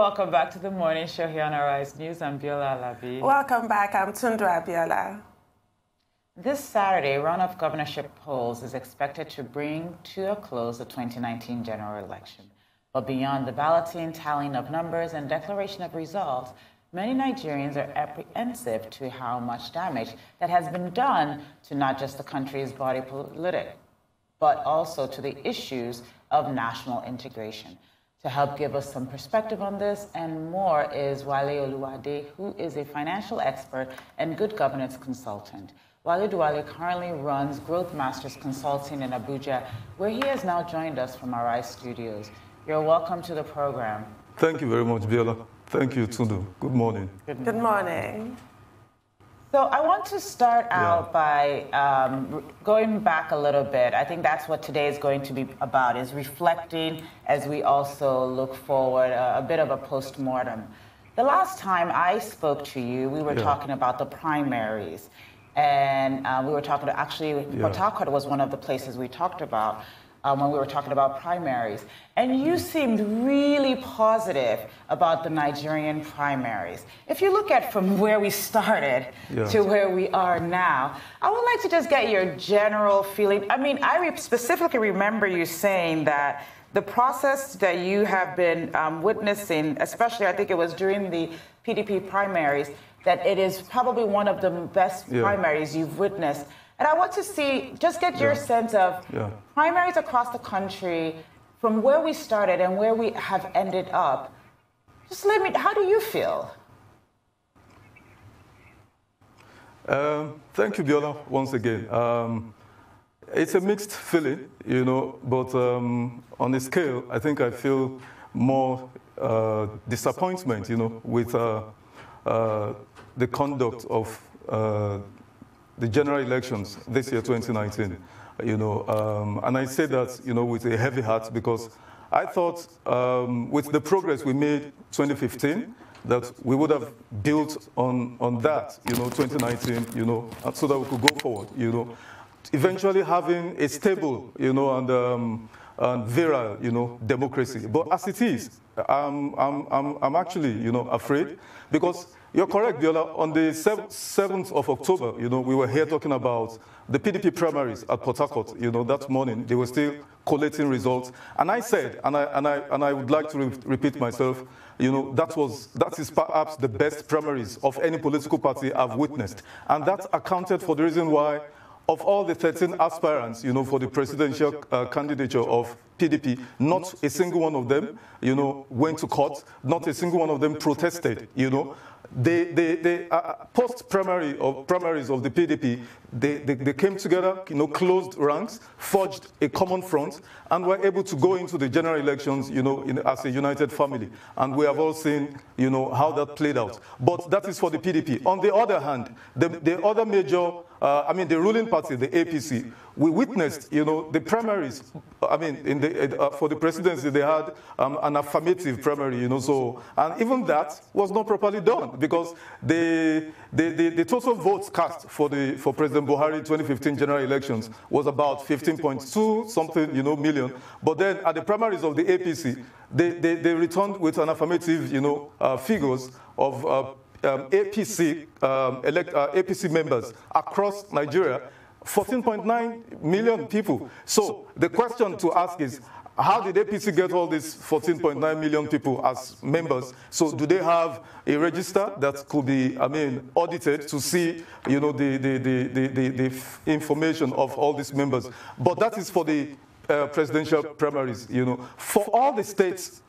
welcome back to the morning show here on Arise News. I'm Biola Alabi. Welcome back. I'm Tundun Abiola. This Saturday, runoff governorship polls is expected to bring to a close the 2019 general election. But beyond the balloting, tallying of numbers, and declaration of results, many Nigerians are apprehensive to how much damage that has been done to not just the country's body politic, but also to the issues of national integration. To help give us some perspective on this and more is Wale Oluwade, who is a financial expert and good governance consultant. Wale Oluwade currently runs Growth Masters Consulting in Abuja, where he has now joined us from our ICE studios. You're welcome to the program. Thank you very much, Biola. Thank you, Tundun. Good morning. Good morning. Good morning. So I want to start out yeah. by um, going back a little bit. I think that's what today is going to be about: is reflecting as we also look forward, uh, a bit of a post-mortem. The last time I spoke to you, we were yeah. talking about the primaries, and uh, we were talking to actually yeah. Port Harcourt was one of the places we talked about um, when we were talking about primaries. And you seemed really positive about the Nigerian primaries. If you look at from where we started yeah. to where we are now, I would like to just get your general feeling. I mean, I re- specifically remember you saying that the process that you have been um, witnessing, especially I think it was during the PDP primaries, that it is probably one of the best yeah. primaries you've witnessed. And I want to see, just get your yeah. sense of yeah. primaries across the country, from where we started and where we have ended up. Just let me, how do you feel? Um, thank you, Biola, once again. Um, it's a mixed feeling, you know, but um, on a scale, I think I feel more uh, disappointment, you know, with uh, uh, the conduct of uh, the general elections this year, 2019. You know, um, and I say that, you know, with a heavy heart because I thought um, with the progress we made 2015, that we would have built on, on that, you know, 2019, you know, so that we could go forward, you know. Eventually having a stable, you know, and, um, and virile, you know, democracy. But as it is, I'm, I'm, I'm, I'm actually, you know, afraid because you're correct, Biola. On the 7th of October, you know, we were here talking about the PDP primaries at Port Harcourt. You know, that morning, they were still collating results. And I said, and I, and I, and I would like to re repeat myself, you know, that, was, that is perhaps the best primaries of any political party I've witnessed. And that accounted for the reason why of all the 13 aspirants, you know, for the presidential uh, candidature of PDP, not a single one of them, you know, went to court. Not a single one of them protested, you know they, they, they uh, uh, post-primary of primaries of the PDP, they, they, they, came together, you know, closed ranks, forged a common front, and were able to go into the general elections, you know, in, as a united family. And we have all seen, you know, how that played out. But that is for the PDP. On the other hand, the, the other major uh, I mean, the ruling party, the APC, we witnessed, you know, the primaries. I mean, the, uh, for the presidency, they had um, an affirmative primary, you know, so, and even that was not properly done because the, the, the, the total votes cast for, the, for President Buhari 2015 general elections was about 15.2 something, you know, million. But then at the primaries of the APC, they, they, they returned with an affirmative, you know, uh, figures of uh, um, APC, um, elect, uh, APC members across Nigeria, 14.9 million people. So the question to ask is, how did APC get all these 14.9 million people as members? So do they have a register that could be, I mean, audited to see, you know, the, the, the, the, the information of all these members? But that is for the uh, presidential primaries, you know. For all the states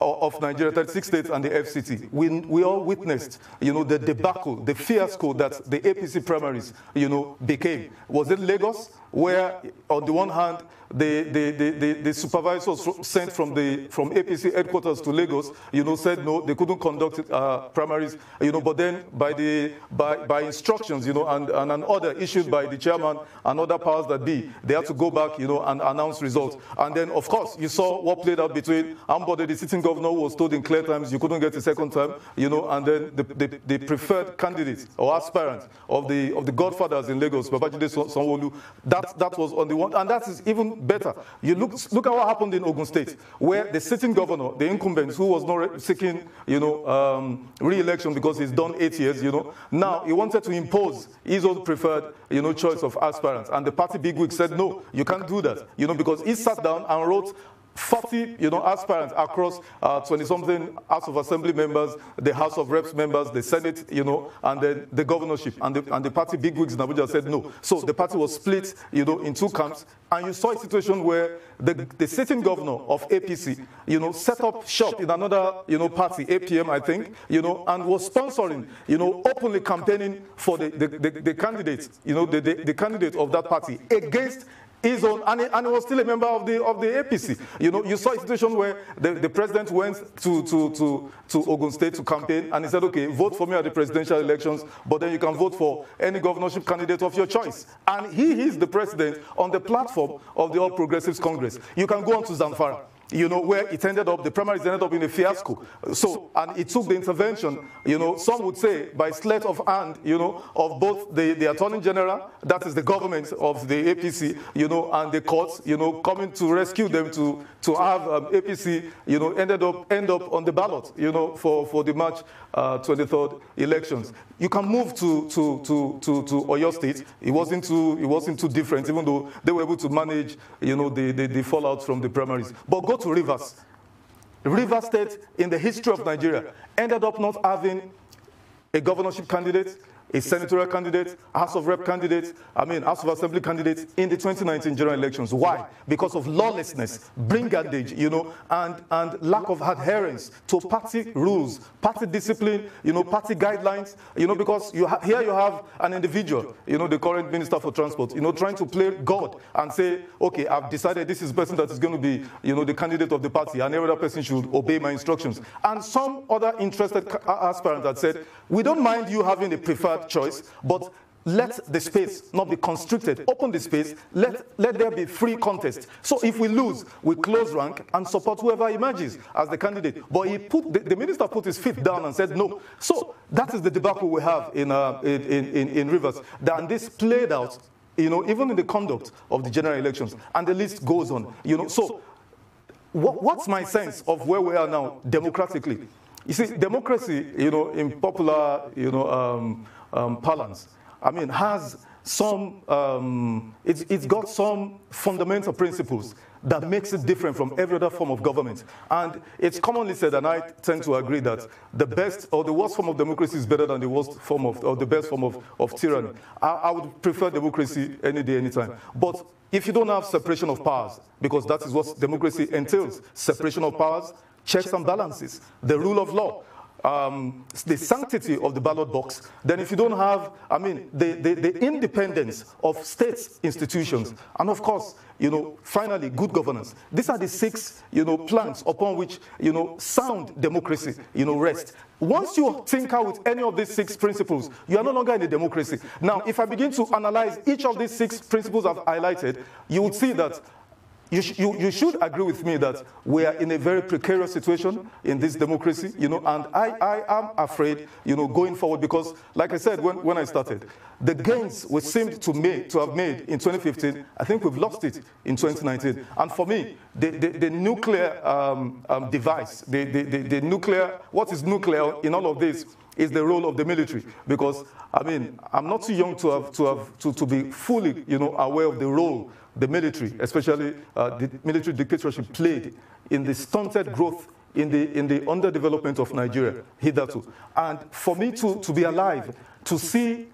of Nigeria, 36 states and the FCT, we, we all witnessed, you know, the debacle, the fiasco that the APC primaries, you know, became. Was it Lagos, where on the one hand, the, the, the, the, supervisors sent from the from APC headquarters to Lagos, you know, said no, they couldn't conduct uh, primaries, you know, but then by the by, by instructions, you know, and, and an order issued by the chairman and other powers that be, they had to go back, you know, and announce results. And then, of course, you saw what played out between Ambode, the sitting governor, was told in clear times you couldn't get a second term, you know, and then the, the, the preferred candidate or aspirant of the of the godfathers in Lagos, Babajide Sanwo-Olu, that That, that was on the one, and that is even better. You look, look at what happened in Ogun State, where the sitting governor, the incumbent, who was not seeking, you know, um, re-election because he's done eight years, you know, now he wanted to impose his own preferred, you know, choice of aspirants, and the party bigwig said, no, you can't do that, you know, because he sat down and wrote 40, you know, aspirants across 20-something uh, House of Assembly members, the House of Reps members, the Senate, you know, and then the governorship. And the, and the party bigwigs in Abuja said no. So the party was split, you know, in two camps. And you saw a situation where the, the sitting governor of APC, you know, set up shop in another, you know, party, APM, I think, you know, and was sponsoring, you know, openly campaigning for the, the, the, the candidate, you know, the, the, the candidate of that party against his own, and he, and he was still a member of the of the APC. You know, you saw a situation where the, the president went to, to, to, to Ogun State to campaign, and he said, okay, vote for me at the presidential elections, but then you can vote for any governorship candidate of your choice. And he is the president on the platform of the All Progressives Congress. You can go on to Zamfara you know, where it ended up, the primaries ended up in a fiasco. So, and it took the intervention, you know, some would say by sleight of hand, you know, of both the, the Attorney General, that is the government of the APC, you know, and the courts, you know, coming to rescue them to, to have um, APC, you know, ended up, end up on the ballot, you know, for, for the March uh, 23rd elections. You can move to, to, to, to, to Oyo State. It wasn't, too, it wasn't too different, even though they were able to manage, you know, the, the, the fallout from the primaries. But go to Rivers. Rivers State, in the history of Nigeria, ended up not having a governorship candidate, a senatorial candidate, House of Rep candidate, I mean, House of Assembly candidate in the 2019 general elections. Why? Because of lawlessness, brigandage, you know, and, and lack of adherence to party rules, party discipline, you know, party guidelines, you know, because you here you have an individual, you know, the current Minister for Transport, you know, trying to play God and say, okay, I've decided this is the person that is going to be, you know, the candidate of the party, and every other person should obey my instructions. And some other interested aspirants that said, we don't mind you having a preferred choice, but let the space not be constricted. Open the space. Let, let there be free contest. So if we lose, we close rank and support whoever emerges as the candidate. But he put, the, the minister put his feet down and said no. So that is the debacle we have in, uh, in, in, in Rivers. And this played out, you know, even in the conduct of the general elections. And the list goes on. You know, so what, what's my sense of where we are now democratically? You see, democracy, you know, in popular, you know, um, um, parlance, I mean, has some, um, it's, it's got some fundamental principles that makes it different from every other form of government. And it's commonly said, and I tend to agree, that the best or the worst form of democracy is better than the worst form of, or the best form of, of tyranny. I, I would prefer democracy any day, anytime. But if you don't have separation of powers, because that is what democracy entails, separation of powers, checks and balances, the rule of law, um, the sanctity of the ballot box, then if you don't have, I mean, the, the, the, independence of states institutions, and of course, you know, finally, good governance. These are the six, you know, planks upon which, you know, sound democracy, you know, rests. Once you tinker with any of these six principles, you are no longer in a democracy. Now, if I begin to analyze each of these six principles I've highlighted, you would see that you, you, you, should agree with me that we are in a very precarious situation in this democracy, you know, and I, I am afraid, you know, going forward because, like I said when, when I started, the gains we seemed to, make, to have made in 2015, I think we've lost it in 2019. And for me, the, the, the nuclear um, um, device, the, the, the nuclear, what is nuclear in all of this is the role of the military because I mean I'm not too young to have to have to, to be fully you know aware of the role the military, especially uh, the military dictatorship, played in the stunted growth in the, in the underdevelopment of Nigeria hitherto. And for me to, to be alive, to see,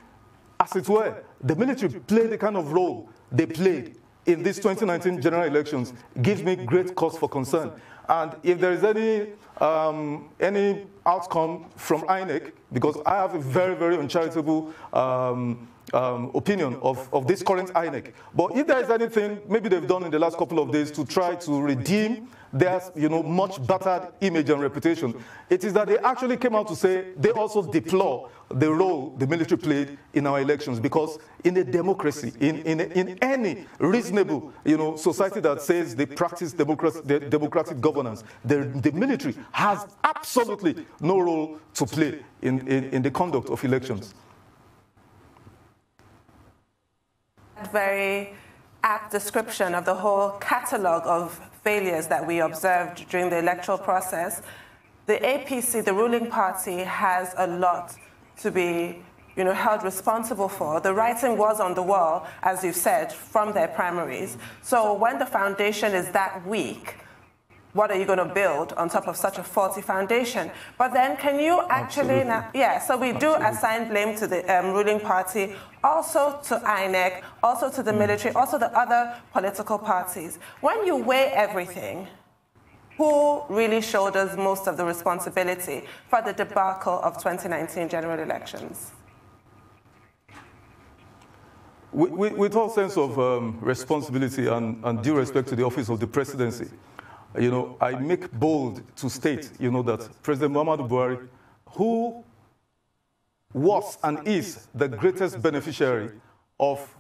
as it were, the military play the kind of role they played in these 2019 general elections gives me great cause for concern. And if there is any, um, any outcome from INEC, because I have a very, very uncharitable um, um, opinion of, of this current INEC. But if there is anything maybe they've done in the last couple of days to try to redeem their you know, much battered image and reputation, it is that they actually came out to say they also deplore the role the military played in our elections because in a democracy, in, in, in any reasonable you know, society that says they practice democratic, democratic governance, the, the military has absolutely no role to play in, in, in the conduct of elections. Very apt description of the whole catalogue of failures that we observed during the electoral process. The APC, the ruling party, has a lot to be you know, held responsible for. The writing was on the wall, as you said, from their primaries. So when the foundation is that weak, what are you going to build on top of such a faulty foundation? But then, can you actually, now, yeah, so we do Absolutely. assign blame to the um, ruling party, also to INEC, also to the mm. military, also the other political parties. When you weigh everything, who really shoulders most of the responsibility for the debacle of 2019 general elections? With, with all sense of um, responsibility and, and due respect to the office of the presidency, you know, I make bold to state, you know, that President Muhammadu Buhari, who was and is the greatest beneficiary of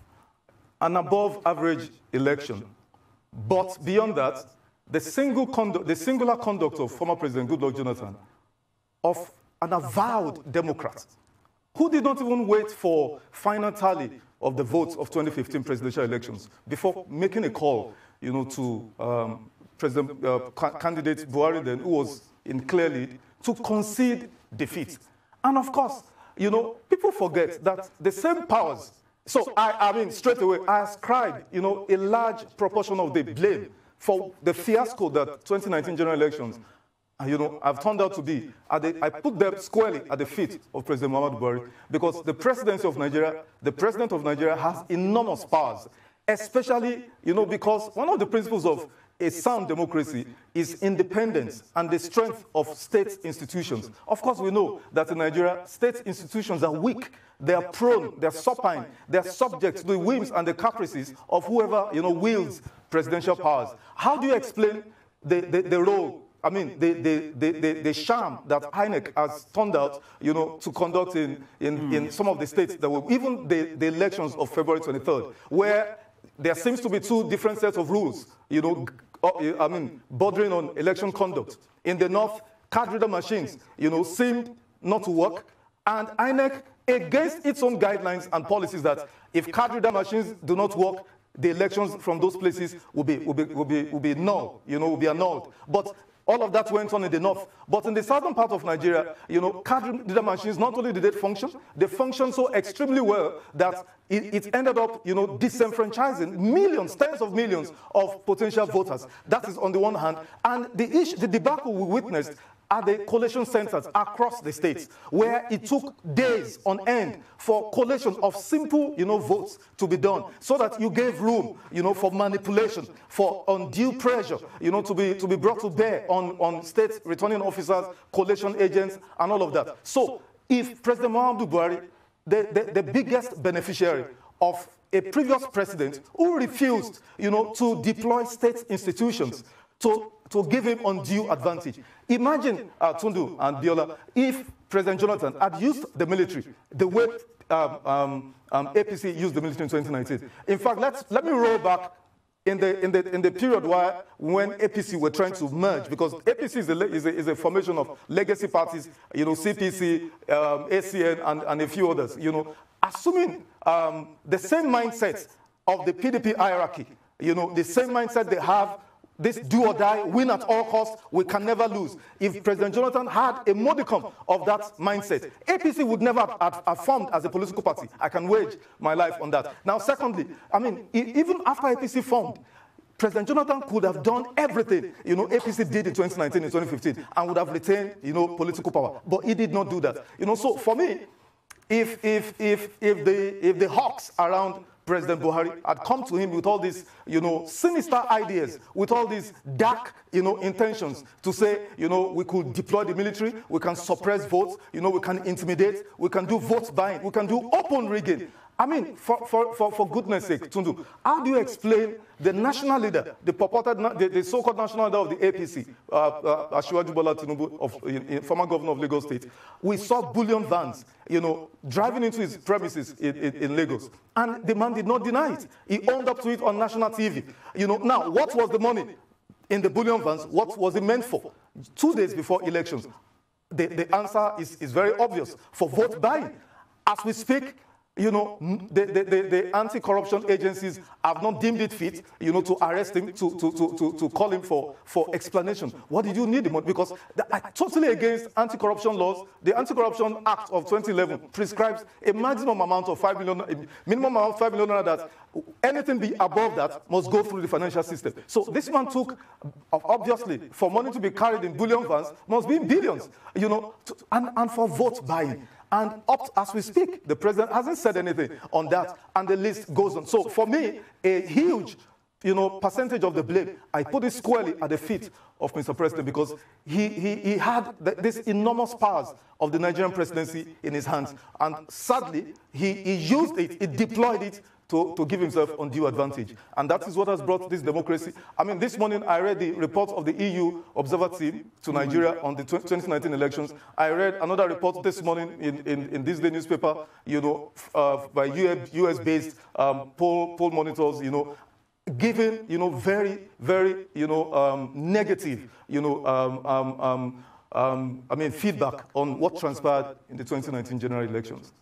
an above average election. But beyond that, the, single conduct, the singular conduct of former President Goodluck Jonathan, of an avowed Democrat, who did not even wait for final tally of the votes of 2015 presidential elections before making a call, you know, to um, President uh, candidate Buhari then, who was in clear lead, to concede defeat. And of course, you know, people forget that the same powers. So I, I mean, straight away, I ascribe, you know, a large proportion of the blame for the fiasco that 2019 general elections, uh, you know, have turned out to be. The, I put them squarely at the feet of President Muhammadu Buhari because the presidency of Nigeria, the president of Nigeria has enormous powers, especially, you know, because one of the principles of a sound democracy is independence and the strength of state institutions. Of course, we know that in Nigeria, state institutions are weak. They are prone, they are supine, they are subject to the whims and the caprices of whoever you know, wields presidential powers. How do you explain the, the, the role I mean, the, the, the, the, sham that INEC has turned out, you know, to conduct in, in, in some of the states that were, even the, the elections of February 23rd, where there seems to be two different sets of rules, you know, uh, I mean, bordering on election conduct. In the north, card reader machines, you know, seemed not to work, and INEC, against its own guidelines and policies that if card reader machines do not work, the elections from those places will be, will be, will be, will be null, you know, will be annulled. But all of that went on in the north. But in the southern part of Nigeria, you know, card reader machines, not only did they function, they functioned so extremely well that it, it, ended up, you know, disenfranchising millions, tens of millions of potential voters. That is on the one hand. And the, issue, the debacle we witnessed at the collation centers across the states, where it took days on end for collation of simple, you know, votes to be done, so that you gave room, you know, for manipulation, for undue pressure, you know, to be to be brought to bear on on state returning officers, collation agents, and all of that. So, if President Muhammadu Buhari, the, the, the biggest beneficiary of a previous president who refused, you know, to deploy state institutions to to give him undue advantage. Imagine, uh, Tundun and Biola, if President Jonathan had used the military the way um, um, um, APC used the military in 2019. In fact, let's, let me roll back in the, in the, in the period where, when APC were trying to merge, because APC is a, is a, is a formation of legacy parties, you know, CPC, um, ACN, and, and a few others, you know, assuming um, the same mindset of the PDP hierarchy, you know, the same mindset they have this do or die, win at all costs, we can never lose. If President Jonathan had a modicum of that mindset, APC would never have, have formed as a political party. I can wage my life on that. Now, secondly, I mean, even after APC formed, President Jonathan could have done everything, you know, APC did in 2019 and 2015 and would have retained, you know, political power. But he did not do that. You know, so for me, if, if, if, if, the, if the hawks around President Buhari had come to him with all these, you know, sinister ideas, with all these dark, you know, intentions to say, you know, we could deploy the military, we can suppress votes, you know, we can intimidate, we can do vote buying, we can do open rigging. I mean, for, for, for, for goodness sake, Tundun, how do you explain the national leader, the purported, the, the so-called national leader of the APC, uh, uh, Bola Tinubu, former governor of Lagos State? We saw bullion vans, you know, driving into his premises in, in, in, Lagos, and the man did not deny it. He owned up to it on national TV. You know, now what was the money in the bullion vans? What was it meant for? Two days before elections, the, the answer is, is very obvious: for vote buying. As we speak, you know, the, the, the, the, anti-corruption agencies have not deemed it fit, you know, to arrest him, to, to, to, to, call him for, for explanation. What did you need him? Because I, totally against anti-corruption laws. The Anti-Corruption Act of 2011 prescribes a maximum amount of 5 million, minimum amount of 5 million that anything be above that must go through the financial system. So this man took, obviously, for money to be carried in bullion vans, must be in billions, you know, and, and for vote buying. And up as we speak, the president hasn't said anything on that, and the list goes on. So for me, a huge you know, percentage of the blame, I put it squarely at the feet of Mr. President because he, he, he had this enormous powers of the Nigerian presidency in his hands. And sadly, he, he used it, he deployed it to, to give himself undue advantage. And that is what has brought this democracy. I mean, this morning I read the report of the EU Observer Team to Nigeria on the 2019 elections. I read another report this morning in, in, in ThisDay newspaper, you know, uh, by US-based um, poll, poll monitors, you know, giving, you know, very, very, you know, um, negative, you know, um, um, um, um I mean, feedback on what transpired in the 2019 general elections.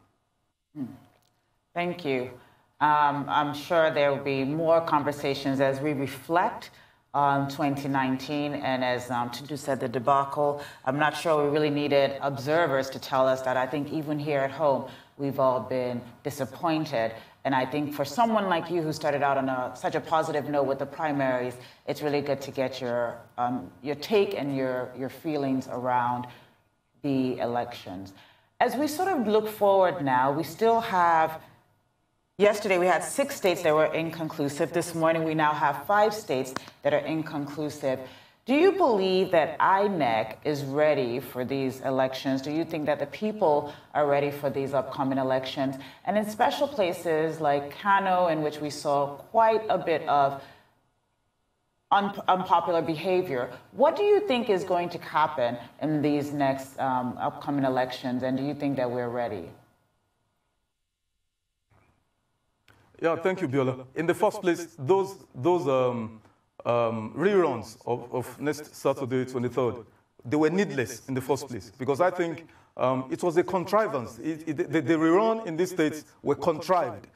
Thank you. Um, I'm sure there will be more conversations as we reflect on 2019. And as um, said, the debacle, I'm not sure we really needed observers to tell us that. I think even here at home, we've all been disappointed. And I think for someone like you who started out on a, such a positive note with the primaries, it's really good to get your, um, your take and your, your feelings around the elections. As we sort of look forward now, we still have Yesterday, we had six states that were inconclusive. This morning, we now have five states that are inconclusive. Do you believe that INEC is ready for these elections? Do you think that the people are ready for these upcoming elections? And in special places like Kano, in which we saw quite a bit of un unpopular behavior, what do you think is going to happen in these next um, upcoming elections? And do you think that we're ready? Yeah, thank you, Biola. In the first place, those, those um, um, reruns of, of, next Saturday, 23rd, they were needless in the first place because I think um, it was a contrivance. It, it, the, the rerun in these states were contrived.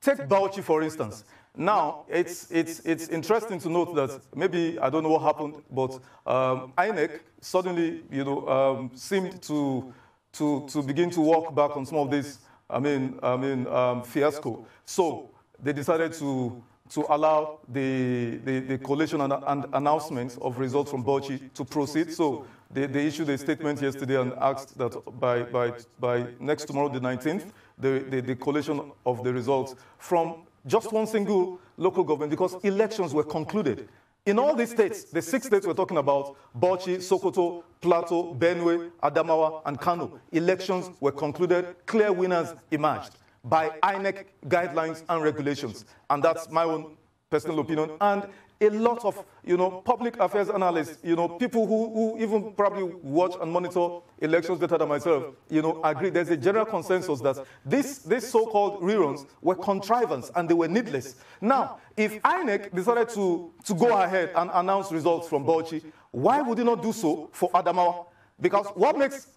Take Bauchi, for instance. Now, it's, it's, it's interesting to note that maybe, I don't know what happened, but um, INEC suddenly, you know, um, seemed to, to, to begin to walk back on some of these I mean, I mean um, fiasco. So they decided to, to allow the, the, the collation and, and announcement of results from Bauchi to proceed. So they, they issued a statement yesterday and asked that by, by, by next tomorrow, the 19th, the, the, the collation of the results from just one single local government because elections were concluded. In all these states, the six states we're talking about, Bauchi, Sokoto, Plateau, Benue, Adamawa, and Kano, elections were concluded, clear winners emerged by INEC guidelines and regulations. And that's my own personal opinion. And a lot of you know, public affairs analysts, you know, people who, who even probably watch and monitor elections better than myself, you know, agree. There's a general consensus that this, this so-called reruns were contrivance and they were needless. Now, if INEC decided to, to go ahead and announce results from Bauchi, why would it not do so for Adamawa? Because what makes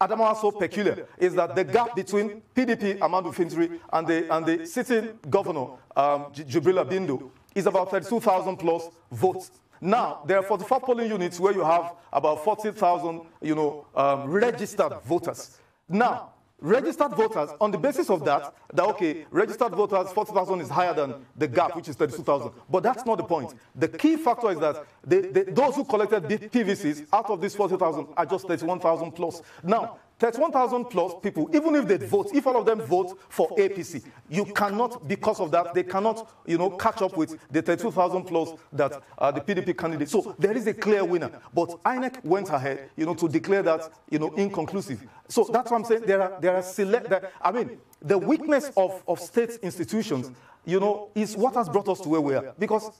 Adamawa so peculiar is that the gap between PDP, Ahmadu Fintiri, and the, and the sitting governor, um, Jibrilla Bindow, is about 32,000 plus votes. Now, there are 44 polling units where you have about 40,000, you know, um, registered voters. Now, registered voters, on the basis of that, that, okay, registered voters, 40,000 is higher than the gap, which is 32,000. But that's not the point. The key factor is that they, they, those who collected the PVCs out of these 40,000 are just 31,000 plus. Now, 31,000 plus people, even if they vote, if all of them vote for APC, you cannot, because of that, they cannot, you know, catch up with the 32,000 plus that uh, the PDP candidate. So there is a clear winner. But INEC went ahead, you know, to declare that, you know, inconclusive. So that's what I'm saying. There are, there are select, I mean, the weakness of, of state institutions, you know, is what has brought us to where we are. Because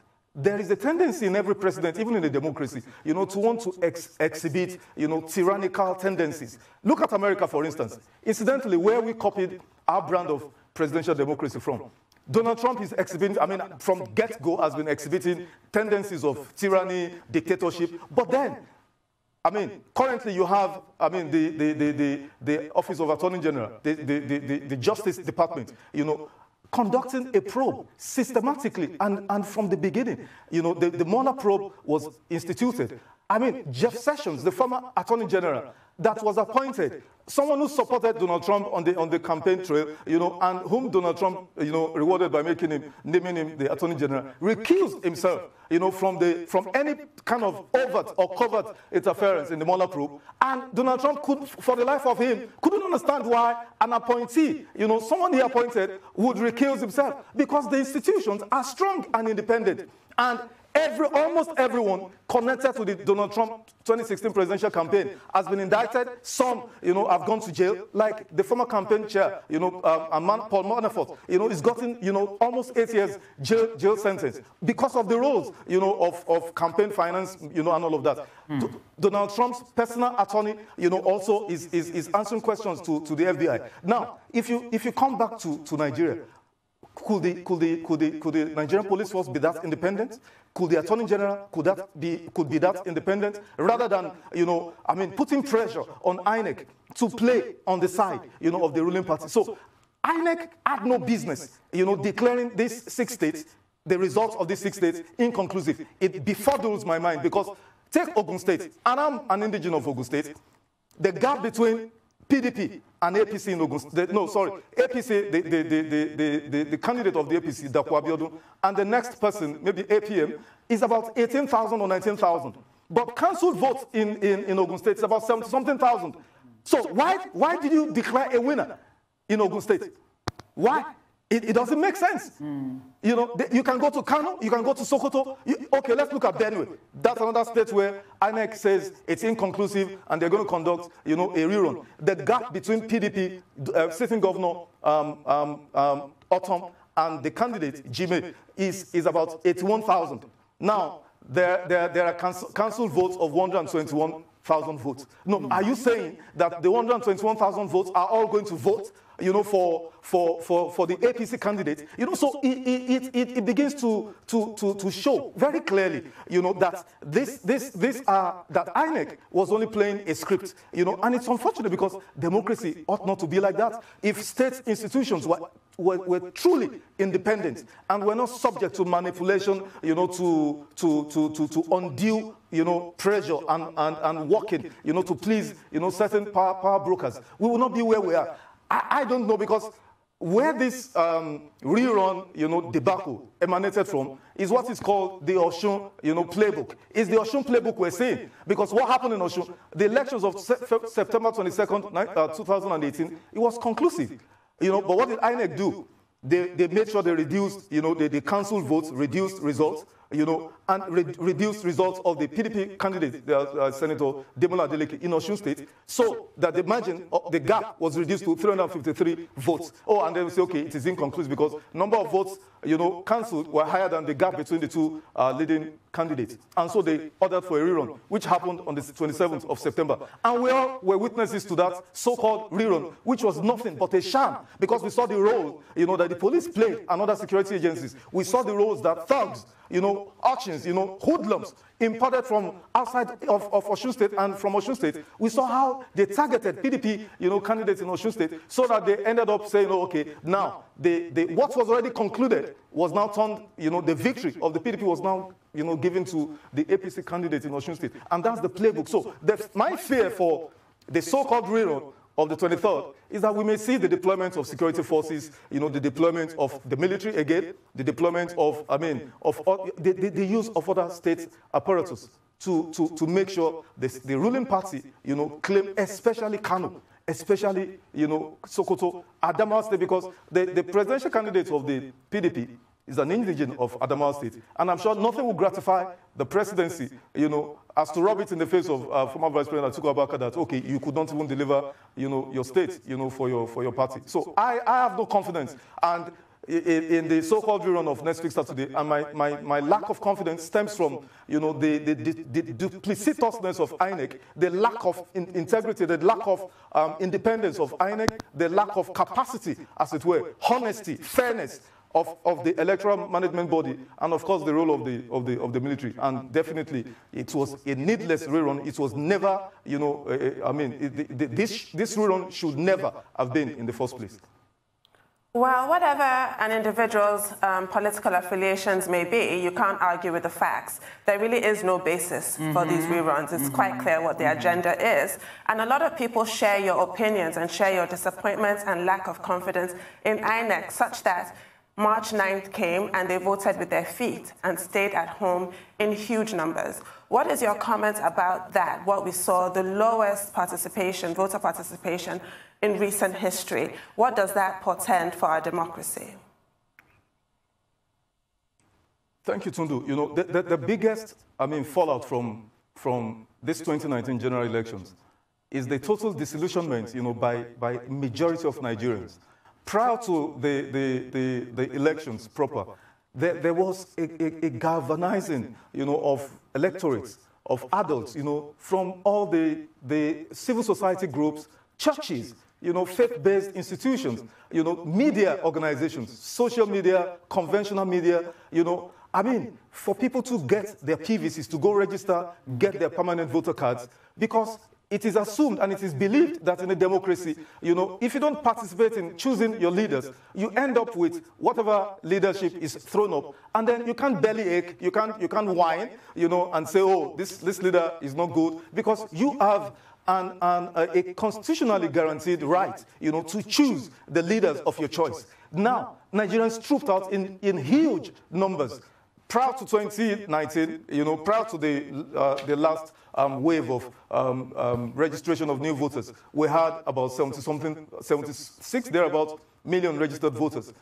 there is a tendency in every president, even in a democracy, you know, to want to ex exhibit, you know, tyrannical tendencies. Look at America, for instance. Incidentally, where we copied our brand of presidential democracy from. Donald Trump is exhibiting, I mean, from get-go has been exhibiting tendencies of tyranny, dictatorship. But then, I mean, currently you have, I mean, the, the, the, the, the Office of Attorney General, the, the, the, the Justice Department, you know, conducting a probe systematically and, and from the beginning. You know, the, the Mueller probe was instituted. I mean, Jeff Sessions, the former Attorney General, that was appointed, someone who supported Donald Trump on the, on the campaign trail, you know, and whom Donald Trump, you know, rewarded by making him, naming him the Attorney General, recused himself, you know, from, the, from any kind of overt or covert interference in the Mueller probe. And Donald Trump could, for the life of him, couldn't understand why an appointee, you know, someone he appointed would recuse himself because the institutions are strong and independent. And Every, almost everyone connected to the Donald Trump 2016 presidential campaign has been indicted. Some, you know, have gone to jail, like the former campaign chair, you know, um, man, Paul Manafort, you know, he's gotten, you know, almost eight years jail, jail sentence because of the roles, you know, of, of campaign finance, you know, and all of that. Mm. Donald Trump's personal attorney, you know, also is, is, is answering questions to, to the FBI. Now, if you, if you come back to, to Nigeria, could the, could, the, could, the, could the Nigerian police force be that independent? Could the Attorney General, could that be, could be that independent? Rather than, you know, I mean, putting pressure on INEC to play on the side, you know, of the ruling party. So INEC had no business, you know, declaring these six states, the results of these six states, inconclusive. It befuddles my mind because take Ogun State, and I'm an indigenous of Ogun State. The gap between PDP and APC in Ogun State. No, sorry. APC, the, the, the, the, the, candidate of the APC, Dapo Abiodun, and the next person, maybe APM, is about 18,000 or 19,000. But council votes in, in, in Ogun State is about 70 something thousand. So why, why did you declare a winner in Ogun State? Why? It, it doesn't make sense. You know, you can go to Kano, you can go to Sokoto. You, okay, let's look at Benue. That's another state where INEC says it's inconclusive and they're going to conduct, you know, a rerun. The gap between PDP, uh, sitting governor um, um, um, Ortom, and the candidate, Jime, is, is about 81,000. Now, there, there, there are council, council votes of 121,000 votes. No, are you saying that the 121,000 votes are all going to vote you know, for, for, for, for the APC candidate, you know, so it, it, it, it begins to, to, to, to show very clearly, you know, that this, this, this, uh, that INEC was only playing a script, you know, and it's unfortunate because democracy ought not to be like that. If state institutions were were, were, truly independent and were not subject to manipulation, you know, to, to, to, to, to undue, you know, pressure and, and, and working, you know, to please, you know, certain power, power brokers. We will not be where we are. I, I don't know because where this um, rerun, you know, debacle emanated from is what is called the Osun, you know, playbook. It's the Osun playbook we're seeing Because what happened in Osun, the elections of se September 22nd, uh, 2018, it was conclusive. You know, but what did INEC do? They, they made sure they reduced, you know, the, the council votes, reduced results, you know, and re reduced results of the PDP candidate, the, uh, Senator Demola Adeleke in Osun State, so that the margin, uh, the gap was reduced to 353 votes. Oh, and then we say, okay, it is inconclusive because number of votes, you know, cancelled were higher than the gap between the two uh, leading candidates. And so they ordered for a rerun, which happened on the 27th of September. And we all were witnesses to that so-called rerun, which was nothing but a sham because we saw the role, you know, that the police played and other security agencies. We saw the roles that thugs you know, auctions, you know, hoodlums imported from outside of, of State and from Osun State. We saw how they targeted PDP, you know, candidates in Osun State so that they ended up saying, oh, okay, now the, the, what was already concluded was now turned, you know, the victory of the PDP was now, you know, given to the APC candidate in Osun State. And that's the playbook. So my fear for the so-called railroad of the 23rd is that we may see the deployment of security forces, you know, the deployment of the military again, the deployment of, I mean, of the, the, the use of other state apparatus to, to, to make sure this, the ruling party, you know, claim, especially Kano, especially, you know, Sokoto, Adamawa State, because the, the presidential candidate of the PDP is an indigene of Adamawa State. And I'm sure nothing will gratify the presidency, you know, as to rub it in the face of uh, former Vice President Atiku Abubakar that, okay, you could not even deliver, you know, your state, you know, for your, for your party. So I, I have no confidence. And in, the so-called rerun of next week Saturday, and my, my, my lack of confidence stems from, you know, the, the, the, the duplicitousness of INEC, the lack of in, integrity, the lack of um, independence of INEC, the lack of capacity, as it were, honesty, fairness, of, of the electoral management body and of course the role of the, of, the, of the military. And definitely it was a needless rerun. It was never, you know, uh, I mean, it, this, this rerun should never have been in the first place. Well, whatever an individual's um, political affiliations may be, you can't argue with the facts. There really is no basis mm -hmm. for these mm-hmm. reruns. It's mm -hmm. quite mm-hmm. clear what the mm-hmm. agenda is. And a lot of people share your opinions and share your disappointments and lack of confidence in INEC, such that March 9th came and they voted with their feet and stayed at home in huge numbers. What is your comment about that? What we saw, the lowest participation, voter participation in recent history. What does that portend for our democracy? Thank you, Tundun. You know, the, the, the biggest, I mean, fallout from, from this 2019 general elections is the total disillusionment, you know, by, by majority of Nigerians prior to the, the, the, the elections proper, there, there was a, a, a, galvanizing, you know, of electorates, of adults, you know, from all the, the civil society groups, churches, you know, faith-based institutions, you know, media organizations, social media, conventional media, you know. I mean, for people to get their PVCs, to go register, get their permanent voter cards, because it is assumed and it is believed that in a democracy, you know, if you don't participate in choosing your leaders, you end up with whatever leadership is thrown up, and then you can't bellyache, you can't, you can't whine, you know, and say, oh, this, this leader is not good, because you have an, a, a constitutionally guaranteed right, you know, to choose the leaders of your choice. Now, Nigerians trooped out in, in huge numbers prior to 2019, you know, prior to the, uh, the last um, wave of um, um, registration of new voters, we had about 70 something, 76 thereabout million registered voters.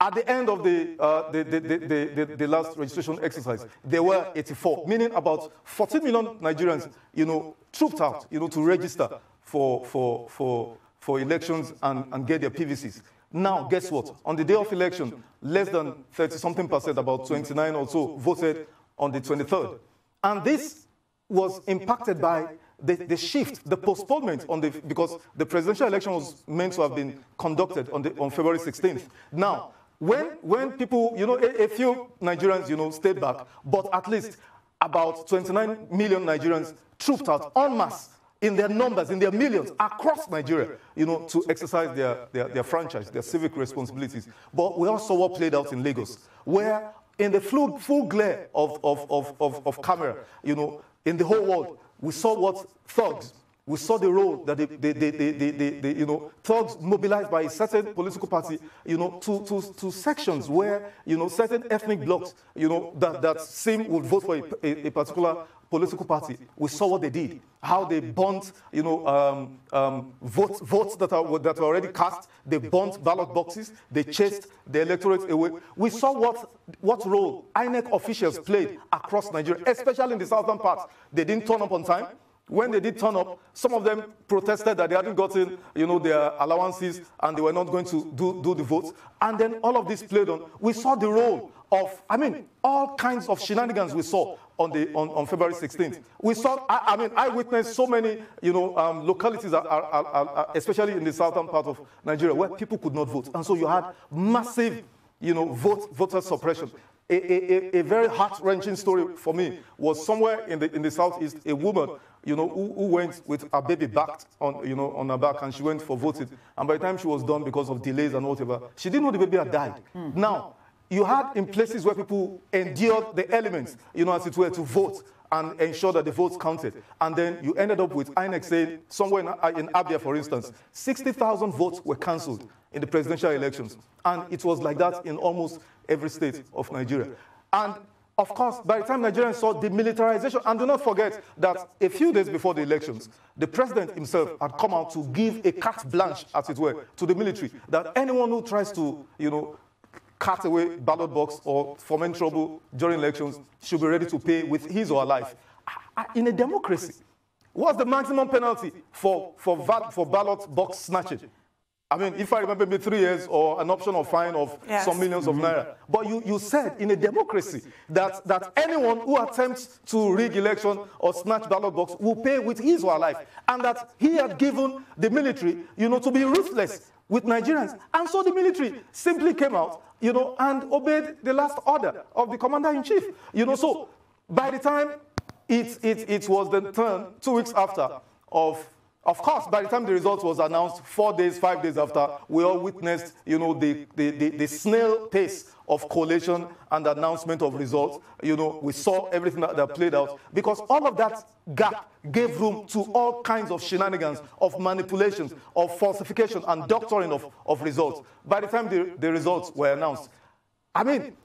At the end of the, uh, the, the, the, the, last registration exercise, there were 84, meaning about 14 million Nigerians, you know, trooped out, you know, to register for, for, for, for elections and, and get their PVCs. Now, guess what? On the day of election, less than 30 something percent, about 29 or so, voted on the 23rd. And this was impacted by the, the, shift, the postponement on the, because the presidential election was meant to have been conducted on, the, on February 16th. Now, when, when people, you know, a, a, few Nigerians, you know, stayed back, but at least about 29 million Nigerians trooped out en masse in their numbers, in their millions, across Nigeria, you know, to exercise their, their, their franchise, their civic responsibilities. But we also what played out in Lagos, where in the full, full glare of, of, of, of, of camera, you know, in the whole world, we saw what thugs, we saw the role that the, the, the, the, you know, thugs mobilized by a certain political party, you know, to, to, to sections where, you know, certain ethnic blocks, you know, that, that seem would vote for a, a, a particular political party. We saw what they did, how they burnt, you know, um, um, votes, votes that, are, that were already cast. They burnt ballot boxes. They chased the electorate away. We saw what, what role INEC officials played across Nigeria, especially in the southern part. They didn't turn up on time. When they did turn up, some of them protested that they hadn't gotten, you know, their allowances and they were not going to do, do the votes. And then all of this played on. We saw the role of, I mean, all kinds of shenanigans we saw on, the, on, on February 16th. We saw, I, I, mean, I witnessed so many, you know, um, localities, are, are, are, especially in the southern part of Nigeria, where people could not vote. And so you had massive, you know, vote, voter suppression. A, a, a, very heart-wrenching story for me was somewhere in the, in the southeast, a woman, you know, who, who went with a baby backed on, you know, on her back, and she went for voting. And by the time she was done because of delays and whatever, she didn't know the baby had died. Mm. Now, you had in places where people endured the elements, you know, as it were, to vote and ensure that the votes counted. And then you ended up with INEC saying, somewhere in, in Abia, for instance, 60,000 votes were cancelled in the presidential elections. And it was like that in almost every state of Nigeria. And of course, by the time Nigerians saw demilitarization, and do not forget that a few days before the elections, the president himself had come out to give a carte blanche, as it were, to the military, that anyone who tries to, you know, cut away ballot box or foment trouble during elections should be ready to pay with his or her life. Ah, ah, in a democracy, what's the maximum penalty for, for, for ballot box snatching? I mean, if I remember, maybe three years or an option of fine of yes. some millions of naira. But you, you said in a democracy that, that anyone who attempts to rig election or snatch ballot box will pay with his or her life. And that he had given the military, you know, to be ruthless with Nigerians. And so the military simply came out, you know, and obeyed the last order of the commander-in-chief. You know, so by the time it, it, it was the turn, two weeks after, of of course, by the time the result was announced, four days, five days after, we all witnessed, you know, the, the, the, the snail pace of collation and announcement of results. You know, we saw everything that, that, played out because all of that gap gave room to all kinds of shenanigans, of manipulations, of falsification and doctoring of, of results. By the time the, the results were announced, I mean,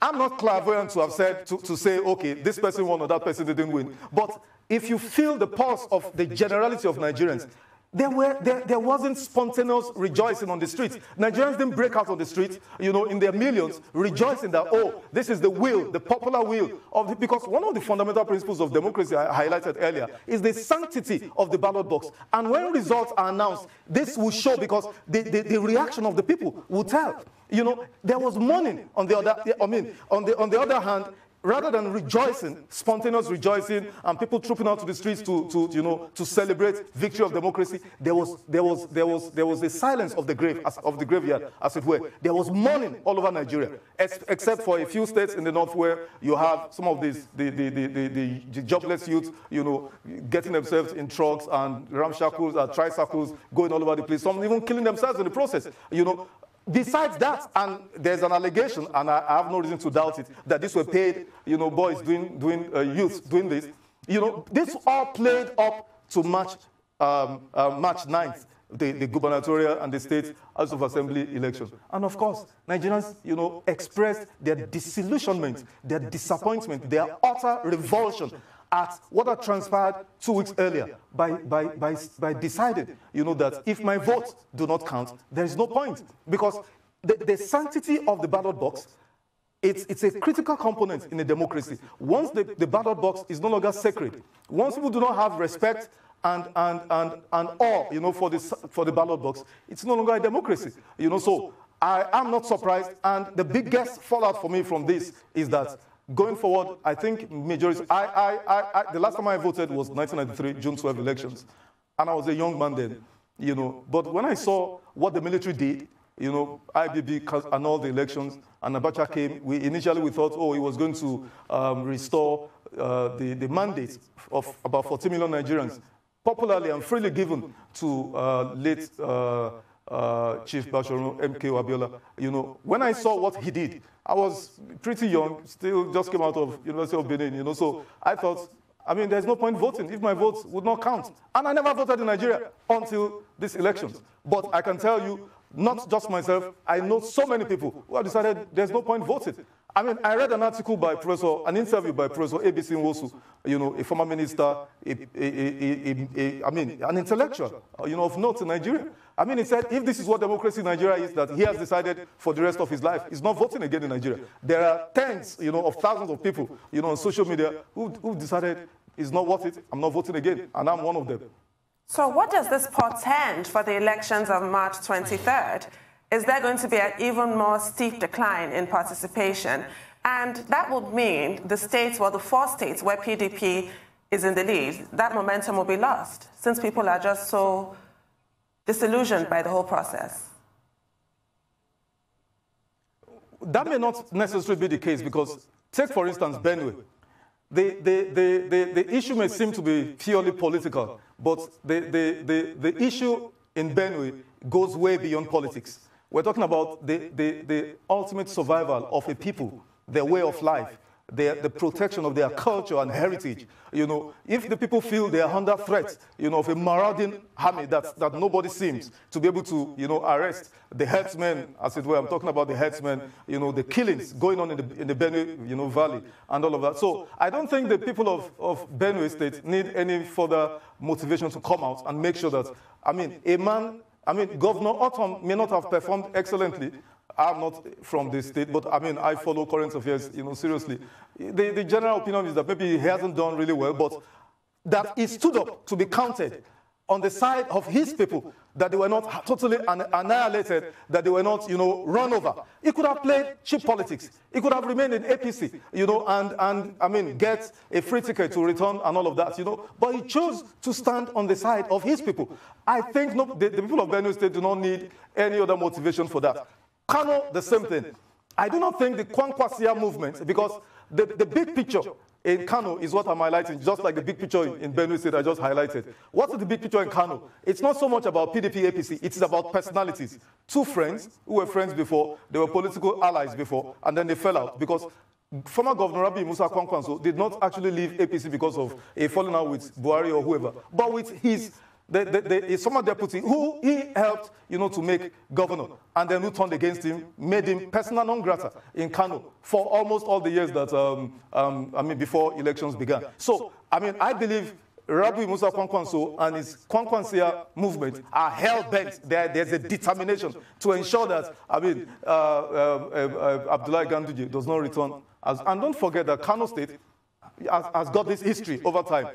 I'm not clairvoyant to have said, to, to say, okay, this person won or that person didn't win. But if you feel the pulse of the generality of Nigerians, there, were, there, there wasn't spontaneous rejoicing on the streets. Nigerians didn't break out on the streets, you know, in their millions, rejoicing that, oh, this is the will, the popular will of the, because one of the fundamental principles of democracy I highlighted earlier is the sanctity of the ballot box. And when results are announced, this will show because the, the, the reaction of the people will tell. You know, there was mourning on the other, I mean, on the, on the other hand, rather than rejoicing, spontaneous rejoicing, and people trooping out to the streets to, to, you know, to celebrate victory of democracy, there was, there was, there was, there was a silence of the grave, as, of the graveyard, as it were. There was mourning all over Nigeria, except for a few states in the north where you have some of these, the, the, the, the, the jobless youth, you know, getting themselves in trucks and ramshackles and tricycles, going all over the place. Some even killing themselves in the process. You know, Besides that, and there's an allegation, and I, have no reason to doubt it, that these were paid, you know, boys doing, doing uh, youth doing this. You know, this all played up to March, um, uh, March 9th, the, the gubernatorial and the state House of Assembly election. And of course, Nigerians, you know, expressed their disillusionment, their disappointment, their utter revulsion at what had transpired two weeks earlier by, by, by, by deciding, you know, that if my votes do not count, there is no point. Because the, the sanctity of the ballot box it's, it's, a critical component in a democracy. Once the, the, ballot box is no longer sacred, once people do not have respect and, and, and, and awe, you know, for, this, for the ballot box, it's no longer a democracy. You know, so I am not surprised. And the biggest fallout for me from this is that Going forward, I think majority. I, I, I, the last time I voted was 1993, June 12 elections, and I was a young man then, you know. But when I saw what the military did, you know, IBB and all the elections, and Abacha came. We initially we thought, oh, he was going to um, restore uh, the, the mandate of about 40 million Nigerians, popularly and freely given to uh, late uh, uh, Chief Bashorun MK Abiola. You know, when I saw what he did, I was pretty young, still just came out of University of Benin, you know, so I thought, I mean, there's no point voting if my votes would not count. And I never voted in Nigeria until these elections. But I can tell you, not just myself, I know so many people who have decided there's no point voting. I mean, I read an article by Professor, an interview by Professor A.B.C. Nwosu, you know, a former minister, a, a, a, I mean, an intellectual, uh, you know, of note in Nigeria. I mean, he said if this is what democracy in Nigeria is, that he has decided for the rest of his life, he's not voting again in Nigeria. There are tens, you know, of thousands of people, you know, on social media who, who decided it's not worth it, I'm not voting again, and I'm one of them. So what does this portend for the elections of March 23rd? Is there going to be an even more steep decline in participation? And that would mean the states, well, the four states where PDP is in the lead, that momentum will be lost since people are just so disillusioned by the whole process? That may not necessarily be the case because, take for instance, Benue. The, the, the, the, the issue may seem to be purely political, but the, the, the, the issue in Benue goes way beyond politics. We're talking about the, the, the ultimate survival of a people, their way of life, their, the protection of their culture and heritage. You know, if the people feel they are under threat, you know, of a marauding army that, that nobody seems to be able to, you know, arrest the herdsmen, as it were, I'm talking about the herdsmen, you know, the killings going on in the, in the Benue, you know, Valley and all of that. So I don't think the people of, of Benue State need any further motivation to come out and make sure that, I mean, a man I mean, Governor Ortom may not have performed excellently, I'm not from the state, but I mean, I follow current affairs, you know, seriously. The, the general opinion is that maybe he hasn't done really well, but that he stood up to be counted. on the side of his people, that they were not totally annihilated, that they were not, you know, run over. He could have played cheap politics. He could have remained in APC, you know, and, and I mean, get a free ticket to return and all of that, you know. But he chose to stand on the side of his people. I think no, the, the people of Benue State do not need any other motivation for that. Kano, the same thing. I do not think the Kwankwasiyya movement, because the, the big picture in Kano is what I'm highlighting, just like the big picture in Benue State I just highlighted. What is the big picture in Kano? It's not so much about PDP, APC, it's about personalities. Two friends who were friends before, they were political allies before, and then they fell out because former Governor Rabiu Musa Kwankwaso did not actually leave APC because of a falling out with Buhari or whoever, but with his the, the, the, deputy who he helped, you know, to make governor, and then who turned against him, made him persona non grata in Kano for almost all the years that, um, um, I mean, before elections began. So, I mean, I believe Rabiu Musa Kwankwaso and his Kwankwasiyya movement are hell bent. There, there's a determination to ensure that, I mean, uh, uh, uh, Abdullahi Ganduje does not return. As, and don't forget that Kano State has, has got this history over time.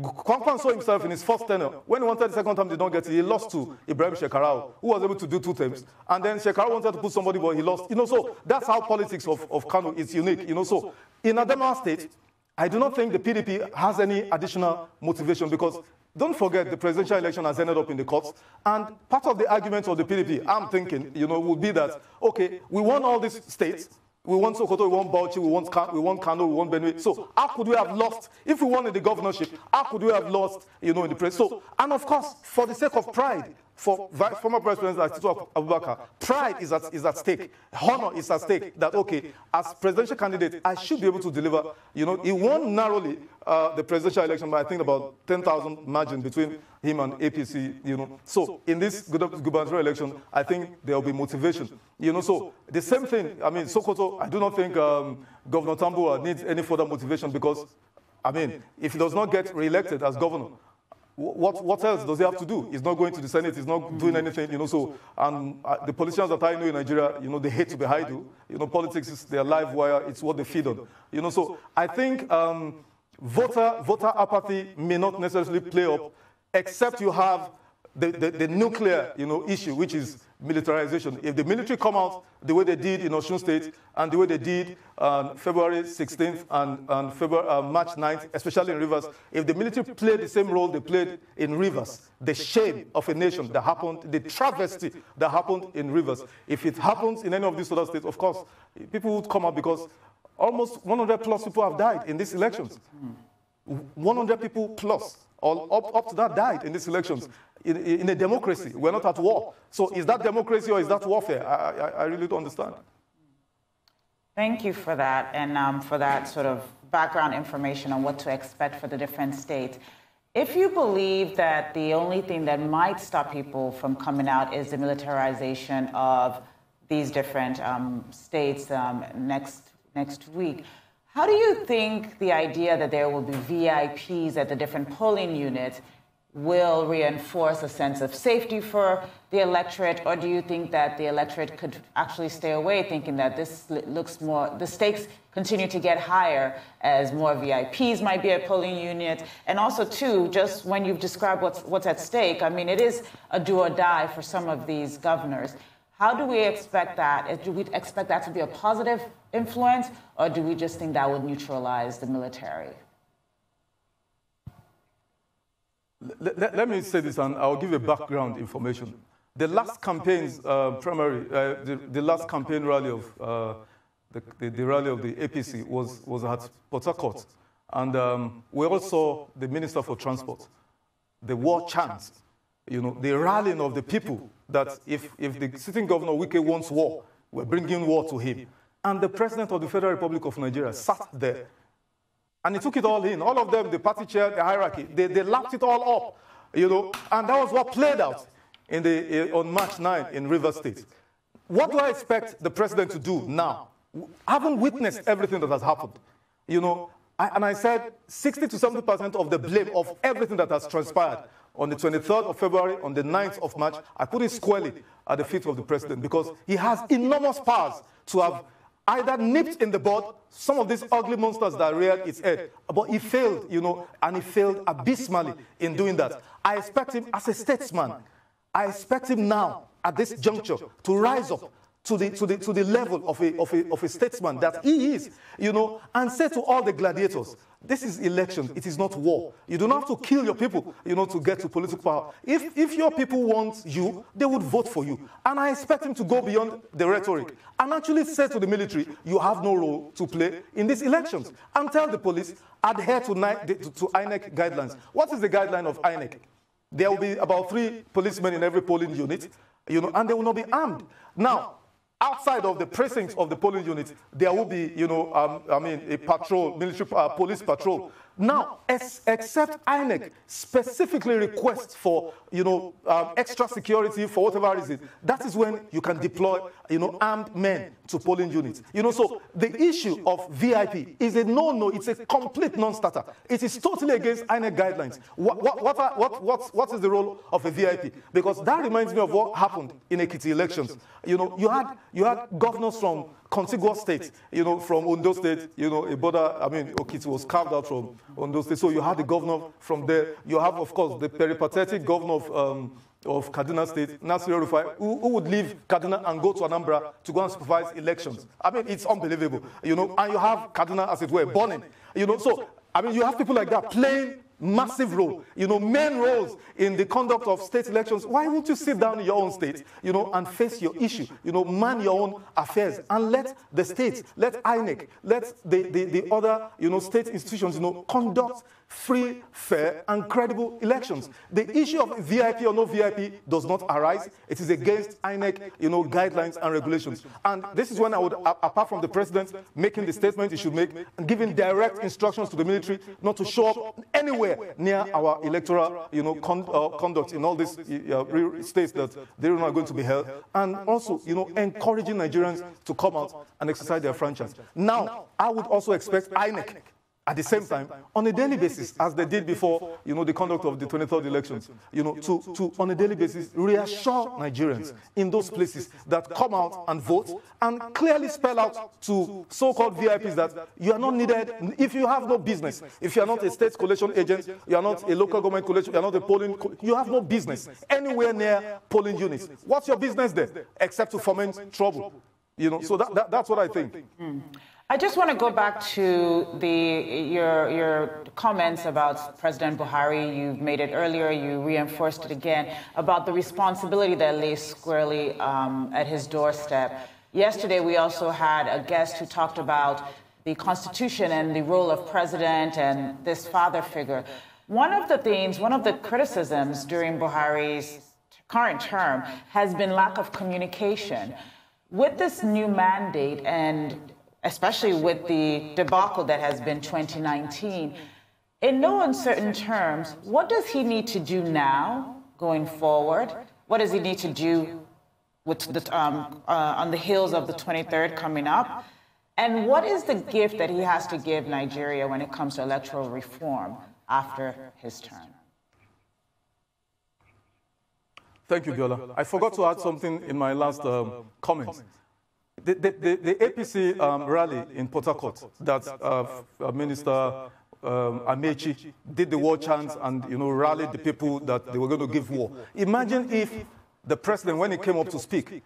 Kwankwaso himself in his first tenure. When he wanted the second time, did not get it. He lost to Ibrahim Shekarau, who was able to do two terms. And then Shekarau wanted to put somebody, but he lost. You know, so that's how politics of, of Kano is unique. You know, so in Adamawa State, I do not think the PDP has any additional motivation because don't forget the presidential election has ended up in the courts. And part of the argument of the PDP, I'm thinking, you know, would be that, okay, we won all these states, we want Sokoto, we want Bauchi, we want, we want Kano, we want Benue. So how could we have lost, if we won in the governorship, how could we have lost, you know, in the press? So, and of course, for the sake of pride, for former President Atiku Abubakar, pride is at, is at stake. Honor is at stake that, okay, as presidential candidate, I should be able to deliver. You know, he won narrowly uh, the presidential election by, I think, about 10,000 margin between him and APC, you know. So in this gubernatorial election, I think there will be motivation. You know, so the same thing, I mean, Sokoto, I do not think um, Governor Tambuwal needs any further motivation because, I mean, if he does not get re-elected as governor, what, what else does he have to do? He's not going to the Senate, he's not doing anything, you know, so, and uh, the politicians that I know in Nigeria, you know, they hate to be idle. You know, politics is their live wire, it's what they feed on. You know, so I think um, voter, voter apathy may not necessarily play up, except you have the, the, the, nuclear you know, issue, which is militarization. If the military come out the way they did in Osun State and the way they did on February 16th and, and February, uh, March 9th, especially in Rivers, if the military played the same role they played in Rivers, the shame of a nation that happened, the travesty that happened in Rivers, if it happens in any of these other states, of course, people would come out because almost 100 plus people have died in these elections. 100 people plus, all up, up to that died in these elections in, in, a democracy. We're not at war. So is that democracy or is that warfare? I, I, I really don't understand. Thank you for that and um, for that sort of background information on what to expect for the different states. If you believe that the only thing that might stop people from coming out is the militarization of these different um, states um, next next week, how do you think the idea that there will be VIPs at the different polling units will reinforce a sense of safety for the electorate, or do you think that the electorate could actually stay away, thinking that this looks more, the stakes continue to get higher as more VIPs might be at polling units? And also, too, just when you've described what's, what's at stake, I mean, it is a do or die for some of these governors. How do we expect that? Do we expect that to be a positive influence, or do we just think that would neutralize the military? Let, let, me say this, and I'll give you background information. The last campaign's uh, primary, uh, the, the, last campaign rally of uh, the, the, the, rally of the APC was, was at Port Harcourt, and um, we all saw the Minister for Transport, the war chant, you know, the rallying of the people that if, if the sitting governor Wike wants war, we're bringing war to him. And the President of the Federal Republic of Nigeria sat there and he took it all in. All of them, the party chair, the hierarchy, they, they lapped it all up, you know. And that was what played out in the, eh, on March 9 in River State. What do I expect the president to do now? I haven't witnessed everything that has happened. You know, I, and I said 60 to 70% of the blame of everything that has transpired on the 23rd of February, on the 9th of March, I put it squarely at the feet of the president because he has enormous powers to have either nipped in the bud some of these ugly monsters that reared its head. But he failed, you know, and he failed abysmally in doing that. I expect him as a statesman. I expect him now, at this juncture, to rise up to the, to the, to the level of a, of, a, of a statesman that he is, you know, and say to all the gladiators, this is election, it is not war. You do not have to kill your people, you know, to get to political power. If, if your people want you, they would vote for you. And I expect him to go beyond the rhetoric and actually say to the military, you have no role to play in these elections. And tell the police, adhere to, to, to INEC guidelines. What is the guideline of INEC? There will be about three policemen in every polling unit, you know, and they will not be armed. Now, outside of the precincts of the polling units, there will be, you know, um, I mean, a patrol, military uh, police patrol now, except INEC specifically requests for, you know, um, extra security for whatever reason, that is when you can deploy, you know, armed men to polling units. You know, so the issue of VIP is a no-no. It's a complete non-starter. It is totally against INEC guidelines. What, what, what, are, what, what, what is the role of a VIP? Because that reminds me of what happened in Ekiti elections. You know, you had, you had governors from contiguous states, you know, from Ondo State, you know, a border, I mean, Ekiti was carved out from Ondo State. So you had the governor from there. You have, of course, the peripatetic governor of, um, of Kaduna State, Nasir Rufai, who, who, would leave Kaduna and go to Anambra to go and supervise elections. I mean, it's unbelievable, you know, and you have Kaduna, as it were, burning, you know, so, I mean, you have people like that playing massive role, you know, main roles in the conduct of state elections. Why won't you sit down in your own state, you know, and face your issue, you know, man your own affairs and let the states, let INEC, let the, the, the other, you know, state institutions, you know, conduct free, fair, and credible elections. The issue of VIP or no VIP does not arise. It is against INEC, you know, guidelines and regulations. And this is when I would, apart from the president making the statement he should make and giving direct instructions to the military not to show up anywhere near our electoral, you know, con uh, conduct in all these uh, states that they're not going to be held. And also, you know, encouraging Nigerians to come out and exercise their franchise. Now, I would also expect INEC at the same time, on a daily basis, as they did before, you know, the conduct of the 23rd elections, you know, to, to on a daily basis, reassure Nigerians in those places that come out and vote and clearly spell out to so-called VIPs that you are not needed if you have no business. If you are not a state collation agent, you are not a local government collation, you are not a polling, you have no business anywhere near polling units. What's your business there? Except to foment trouble. You know, so that, that that's what I think. Mm. I just want to go back to the your your comments about President Buhari. You made it earlier. You reinforced it again about the responsibility that lays squarely um, at his doorstep. Yesterday, we also had a guest who talked about the Constitution and the role of president and this father figure. One of the themes, one of the criticisms during Buhari's current term has been lack of communication. With this new mandate and especially with the debacle that has been 2019. In no uncertain terms, what does he need to do now going forward? What does he need to do with the, um, uh, on the heels of the 23rd coming up? And what is the gift that he has to give Nigeria when it comes to electoral reform after his term? Thank you, Biola. I forgot to add something in my last um, comment. The, the, the, the APC um, rally in Port Harcourt that uh, uh, Minister um, Amaechi did the war chants and you know rallied the people that they were going to give war. Imagine if the president, when he came up to speak,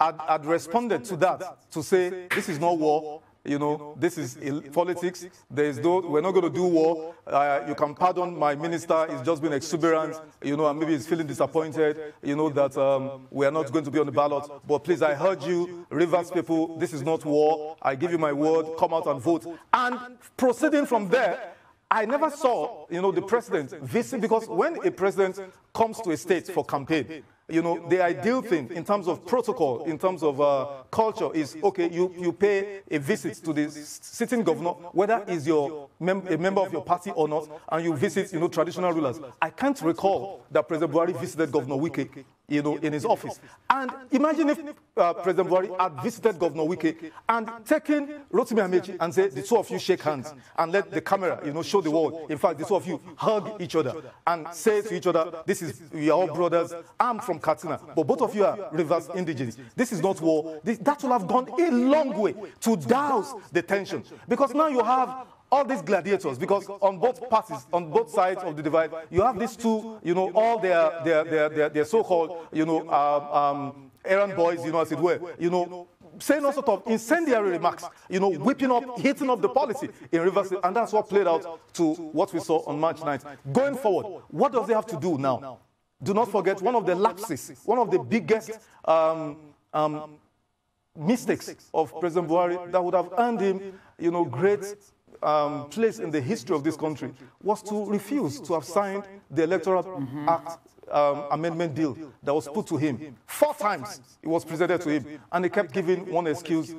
had, had responded to that to say this is not war, you know, this is politics. There is no, we're not going to do war. Uh, you can pardon my minister. He's just been exuberant, you know, and maybe he's feeling disappointed, you know, that um, we are not going to be on the ballot. But please, I heard you, Rivers people, this is not war. I give you my word. Come out and vote. And proceeding from there, I never saw, you know, the president visit, because when a president comes to a state for campaign, you know, the ideal thing in terms of protocol, in terms of uh, culture is, okay, you, you pay a visit to the sitting governor, whether he's your mem a member of your party or not, and you visit, you know, traditional rulers. I can't recall that President Buhari visited Governor Wike you know, in his office. And imagine if uh, President Buhari had visited Governor Wike and taken Rotimi Amaechi and said, the two of you shake hands and let the camera, you know, show the world. In fact, the two of you hug each other and say to each other, this is, we are all brothers. I'm from Katsina, but both of you are Rivers indigenous. This is not war. This, that will have gone a long way to douse the tension. Because now you have all these gladiators, because on both parties, on both sides of the divide, you have these two, you know, all their, their, their, their, their so-called, you know, um, um, errand boys, you know, as it were, you know, saying all sort of incendiary remarks, you know, whipping up, hitting up the policy in Rivers, and that's what played out to what we saw on March 9th. Going forward, what does he have to do now? Do not forget one of the lapses, one of the biggest um, um, mistakes of President Buhari that would have earned him, you know, great um, place in the history of this country was to refuse to have signed the Electoral mm-hmm. Act um, amendment bill that was put to him. Four times it was presented to him, and he kept giving one excuse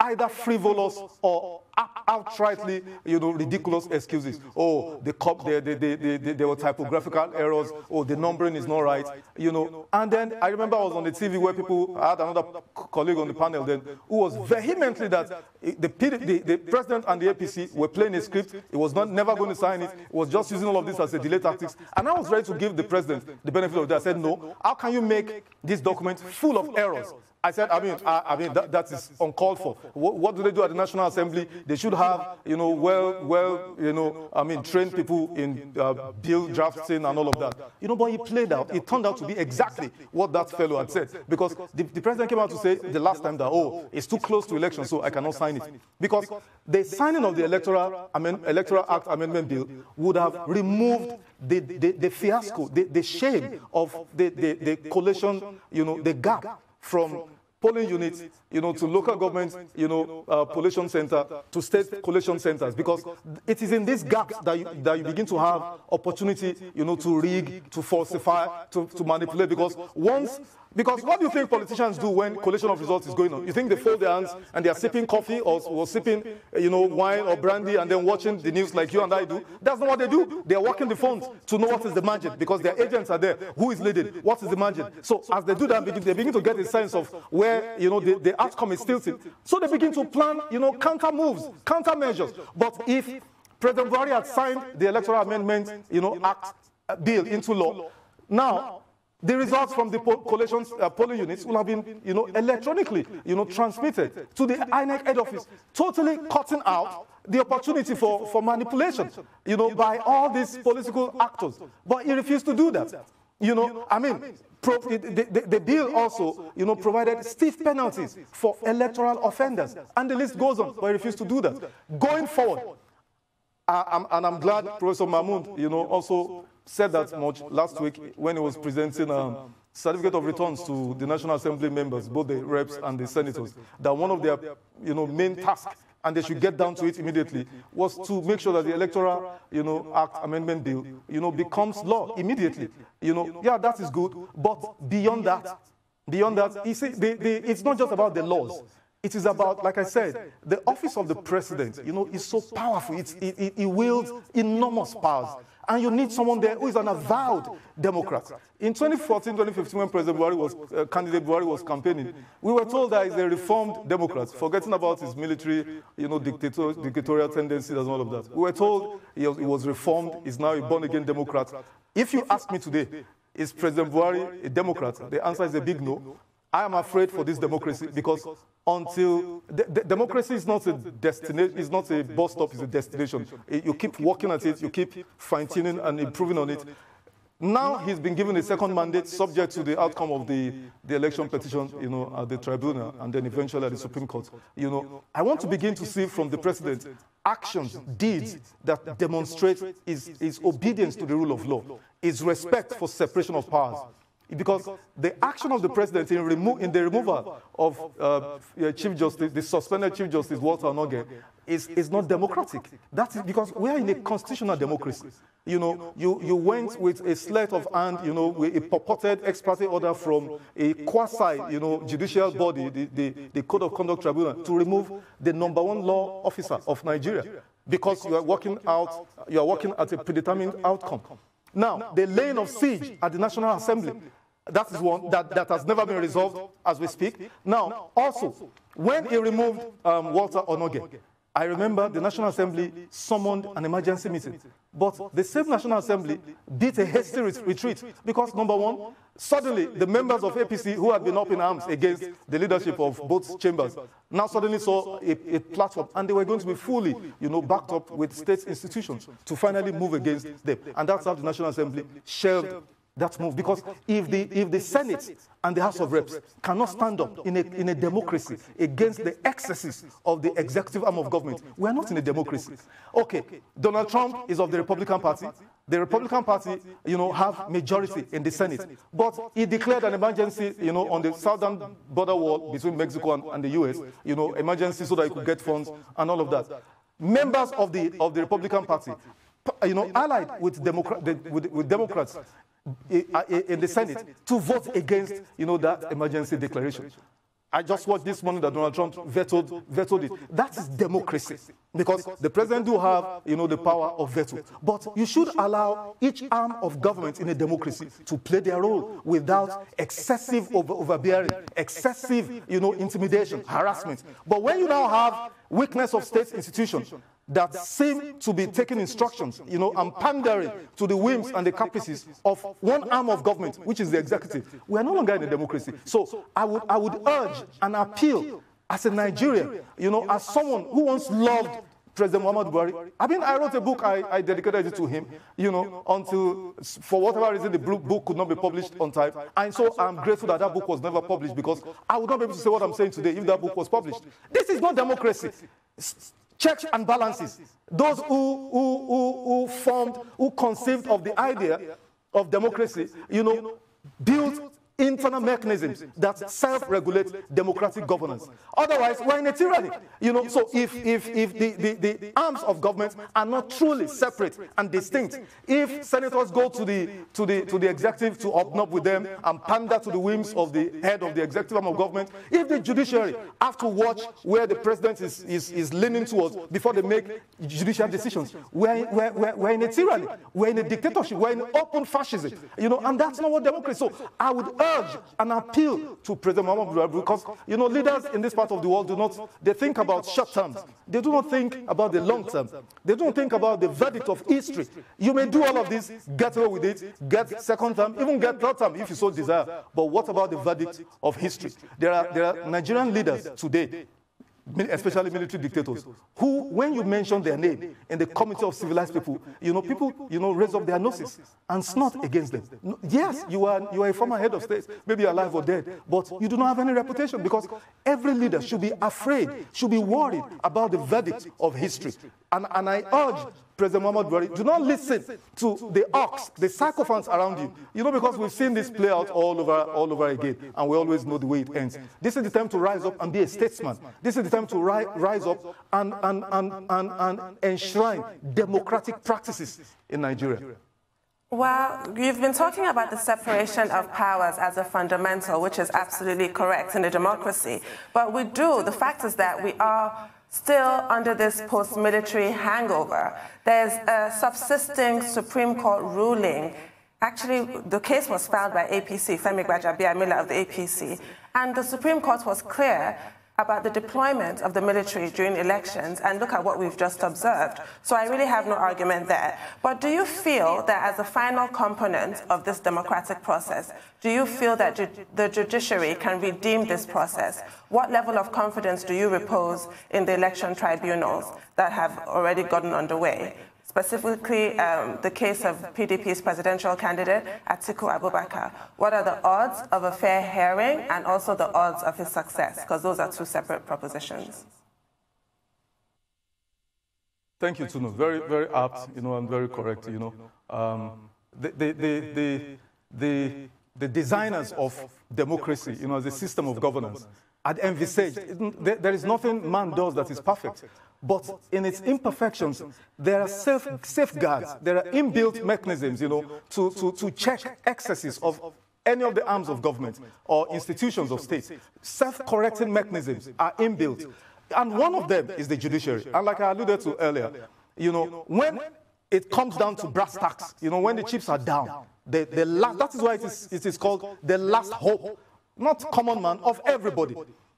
either frivolous or outrightly, you know, ridiculous excuses. Oh, the cop, there, there, there, there were typographical errors. Oh, the numbering is not right. You know, and then I remember I was on the TV where people I had another colleague on the panel then who was vehemently that the, the, the president and the APC were playing a script. It was not never going to sign it. It was just using all of this as a delay tactics. And I was ready to give the president the benefit of that. I said, no. How can you make this document full of errors? I said, I mean, I, I mean that, that is uncalled for. What, what, do they do at the National Assembly? They should have, you know, well, well, you know, I mean, trained people in uh, bill drafting and all of that. You know, but he played out. It turned out to be exactly what that fellow had said. Because the, the president came out to say the last time that, oh, it's too close to election, so I cannot sign it. Because the signing of the Electoral, Electoral Act Amendment Bill would have removed the, the, the fiasco, the, the shame of the, the, the collation, you know, the gap from polling units, you know, to local government, you know, uh, collation center, to state collation centers, because it is in these gaps that you, that you begin to have opportunity, you know, to rig, to falsify, to, to manipulate, because once because what do you think politicians do when collation of results is going on? You think they fold their hands and they are sipping coffee or, or sipping, you know, wine or brandy and then watching the news like you and I do? That's not what they do. They are working the phones to know what is the margin because their agents are there. Who is leading? What is the margin? So as they do that, they begin to get a sense of where, you know, the, the outcome is tilted. So they begin to plan, you know, counter moves, counter measures. But if President Buhari had signed the Electoral Amendment, you know, Act uh, bill into law, now the results from the collation uh, polling units will have been, you know, electronically, you know, transmitted to the INEC head office, totally cutting out the opportunity for, for manipulation, you know, by all these political actors. But he refused to do that. You know, I mean, pro, the, the, the, bill also, you know, provided stiff penalties for electoral offenders, and the list goes on, but he refused to do that. Going forward, I, and I'm glad Professor Mahmood, you know, also said that much last week when he was presenting a um, certificate of returns to the National Assembly members, both the reps and the senators, that one of their you know, main tasks, and they should get down to it immediately, was to make sure that the Electoral you know, Act Amendment Bill you know, becomes law immediately. You know, yeah, that is good, but beyond that, beyond that, you see, the, the, it's not just about the laws. It is about, like I said, the office of the president, you know, is so powerful. It's, it, it, it wields enormous powers. And you need someone there who is an avowed Democrat. In 2014, 2015, when President Buhari was, uh, candidate Buhari was campaigning, we were told that he's a reformed Democrat, forgetting about his military, you know, dictator, dictatorial tendencies and all of that. We were told he was, he was reformed, he's now a born-again Democrat. If you ask me today, is President Buhari a Democrat? The answer is a big no. I am afraid for this democracy because until the, the democracy is not a destination, is not a bus stop, it's a destination. You keep working at it, you keep fine tuning and improving on it. Now he's been given a second mandate subject to the outcome of the, the election petition, you know, at the tribunal and then eventually at the Supreme Court. You know, I want to begin to see from the president actions, deeds that demonstrate his, his obedience to the rule of law, his respect for separation of powers, because the action of the president in, remo- in the removal of uh, Chief Justice, the suspended Chief Justice Walter Onnoghen, is, is not democratic. That is because we are in a constitutional democracy. You know, you, you went with a sleight of hand, you know, with a purported ex parte order from a quasi, you know, judicial body, the, the, the Code of Conduct Tribunal, to remove the number one law officer of Nigeria because you are working out, you are working at a predetermined outcome. Now, the laying of siege at the National Assembly That is one that, that has never been resolved as we speak. Now, also, when he removed um, Walter Onnoghen, I remember the National Assembly summoned an emergency meeting. But the same National Assembly did a hasty retreat because, number one, suddenly the members of APC who had been up in arms against the leadership of both chambers now suddenly saw a, a platform and they were going to be fully, you know, backed up with state institutions to finally move against them. And that's how the National Assembly shelved that move. Because if the, if the Senate and the House of Reps cannot stand up in a, in a democracy against the excesses of the executive arm of government, we are not in a democracy. Okay, Donald Trump is of the Republican Party. The Republican Party, you know, have majority in the Senate. But he declared an emergency, you know, on the southern border wall between Mexico and, and the U.S., you know, emergency so that he could get funds and all of that. Members of the, of the Republican Party you know, allied with, Democrat, with, with Democrats Uh, in the Senate to vote against, you know, that emergency declaration. I just watched this morning that Donald Trump vetoed, vetoed it. That is democracy. Because the president do have, you know, the power of veto. But you should allow each arm of government in a democracy to play their role without excessive over overbearing, excessive, you know, intimidation, harassment. But when you now have weakness of state institutions, that seem to be taking instructions, you know, and pandering to the whims and the caprices of one arm of government, which is the executive. We are no longer in a democracy. So I would, I would urge and appeal as a Nigerian, you know, as someone who once loved President Muhammad Buhari. I mean, I wrote a book, I, I, dedicated it to him, you know, until, for whatever reason, the book could not be published on time. And so I'm grateful that that book was never published because I would not be able to say what I'm saying today if that book was published. This is not democracy checks and balances. Those who, who, who, who formed, who conceived of the idea of democracy, you know, built internal mechanisms that self-regulate democratic governance. Otherwise, we're in a tyranny. You know, so if, if, if the, the, the arms of government are not truly separate and distinct, if senators go to the, to the, to the executive to open up with them and pander to the whims of the head of the executive arm of government, if the judiciary have to watch where the president is, is, is leaning towards before they make judicial decisions, we're, we're, we're, we're in a tyranny. We're in a dictatorship. We're in open fascism. You know, and that's not what democracy. So I would urge and appeal to President Muhammad Buhari because, you know, leaders in this part of the world do not, they think about short terms. They do not think about the long term. They don't think about the verdict of history. You may do all of this, get away with it, get second term, even get third term if you so desire. But what about the verdict of history? There are, there are Nigerian leaders today especially military dictators, who, when you mention their name in the committee of civilized people, you know, people, you know, raise up their noses and snort against them. yes, you are, you are a former head of state, maybe alive or dead, but you do not have any reputation because every leader should be afraid, should be worried about the verdict of history. And, and I urge President Muhammad Buhari, do not listen to the ox, the sycophants around you. You know, because we've seen this play out all over, all over again, and we always know the way it ends. This is the time to rise up and be a statesman. This is the time to ri rise up and, and, and, and, and enshrine democratic practices in Nigeria. Well, you've been talking about the separation of powers as a fundamental, which is absolutely correct in a democracy. But we do, the fact is that we are still under this post-military hangover. There's a subsisting Supreme Court ruling. Actually, the case was filed by APC, Femi Gbajabiamila of the APC, and the Supreme Court was clear about the deployment of the military during elections, and look at what we've just observed. So I really have no argument there. But do you feel that as a final component of this democratic process, do you feel that ju the judiciary can redeem this process? What level of confidence do you repose in the election tribunals that have already gotten underway? Specifically um, the case of PDP's presidential candidate, Atiku Abubakar. What are the odds of a fair hearing and also the odds of his success? Because those are two separate propositions. Thank you, Tundun. Very, very apt, you know, and very correct, you know. Um, the, the, the, the, the, designers of democracy, you know, the system of governance, had envisaged, there is nothing man does that is perfect. But in its imperfections, there are safe, safeguards, there are inbuilt mechanisms, you know, to, to, to check excesses of any of the arms of government or institutions of state. Self-correcting mechanisms are inbuilt. And one of them is the judiciary. And like I alluded to earlier, you know, when it comes down to brass tacks. You know, when the chips are down, the, the last, that is why it is, it is called the last hope, not common man, of everybody.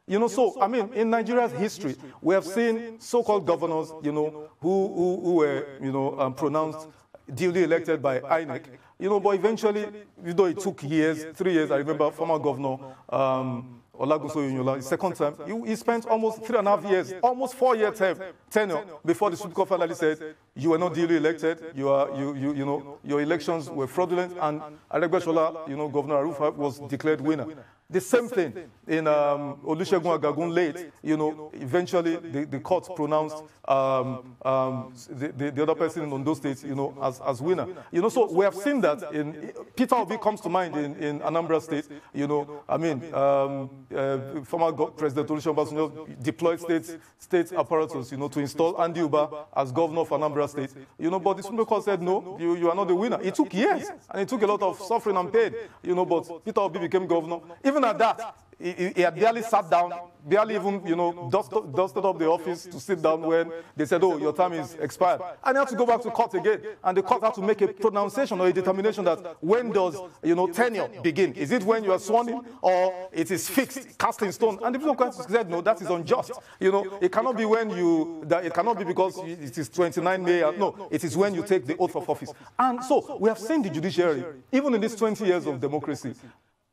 You know, so, I mean, in Nigeria's history, we have seen so-called governors, you know, who, who, who were, you know, um, pronounced duly elected by INEC, you know, but eventually, you know, it took years, three years, I remember former governor, um, Olagunsoye Oyinlola, second term, he, he, spent almost three and a half years, almost four year term, tenure, before the Supreme Court finally said, you were not duly elected, you, are, you, you, you know, your elections were fraudulent, and Aregbesola, you know, Governor Arufa was declared winner. The same thing in um, Olusegun Agagu late, you know, eventually the, the court pronounced um, um, the, the, the, other person in Ondo State, you know, as, as winner. You know, so we have seen that in, Peter Obi comes to mind in, in Anambra State, you know, I mean, um, uh, former President Olusegun Obasanjo deployed state, state apparatus, you know, to install Andy Uba as governor of Anambra State, you know, but the Supreme Court said, no, you, you are not the winner. It took years, and it took a lot of suffering and pain, you know, but Peter Obi became governor. Even at that, he, he, had barely sat down, barely even, you know, dusted, dusted up the office to sit down when they said, oh, your oh, time is expired. And he had to go back to court again. And the court had to make a pronunciation or a determination that when does, you know, tenure begin? Is it when you are sworn in or it is fixed, cast in stone? And the Supreme Court said, no, that is unjust. You know, it cannot be when you, that it cannot be because it is 29 May. No, it is when you take the oath of office. And so we have seen the judiciary, even in these 20 years of democracy,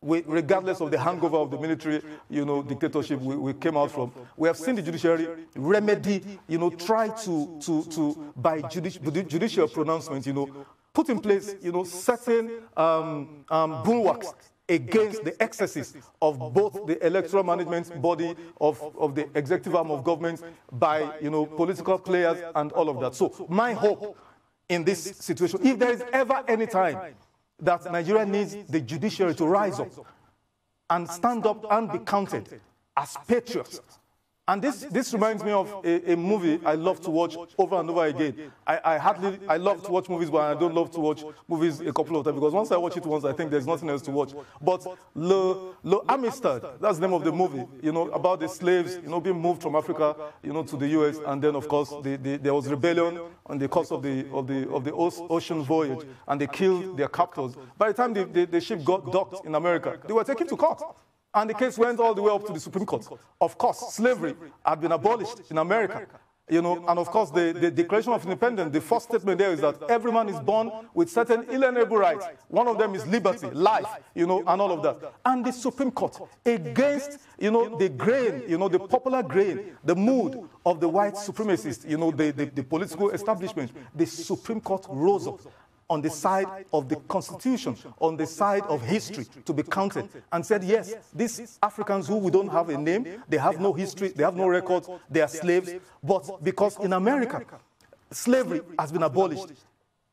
we, regardless of the hangover of the military, you know, dictatorship we, we, came out from, we have seen the judiciary remedy, you know, try to, to, to by judici judicial pronouncement, you know, put in place, you know, certain um, um, bulwarks against the excesses of both the electoral management body of, of the executive arm of government by, you know, political players and all of that. So my hope in this situation, if there is ever any time that Nigeria needs the judiciary to rise up and stand up and be counted as patriots and this, this reminds me of a, a, movie I love to watch over and over again. I, I hardly, I love to watch movies, but I don't love to watch movies a couple of times because once I watch it once, I think there's nothing else to watch. But Le, Le Amistad, that's the name of the movie, you know, about the slaves, you know, being moved from Africa, you know, to the U.S. And then, of course, the, the, there was rebellion on the course of the, of the, of the ocean voyage, and they killed their captors. By the time the, the, the ship got docked in America, they were taken to court. And the case went all the way up to the Supreme Court. Of course, slavery had been abolished in America. You know, and of course, the, the Declaration of Independence, the first statement there is that every man is born with certain inalienable rights. One of them is liberty, life, you know, and all of that. And the Supreme Court, against, you know, the grain, you know, the popular grain, the mood of the white supremacists, you know, the, the, the political establishment, the Supreme Court rose up on the side of the Constitution, on the side of history to be counted, and said, yes, these Africans who we don't have a name, they have no history, they have no records, they are slaves, but because in America, slavery has been abolished,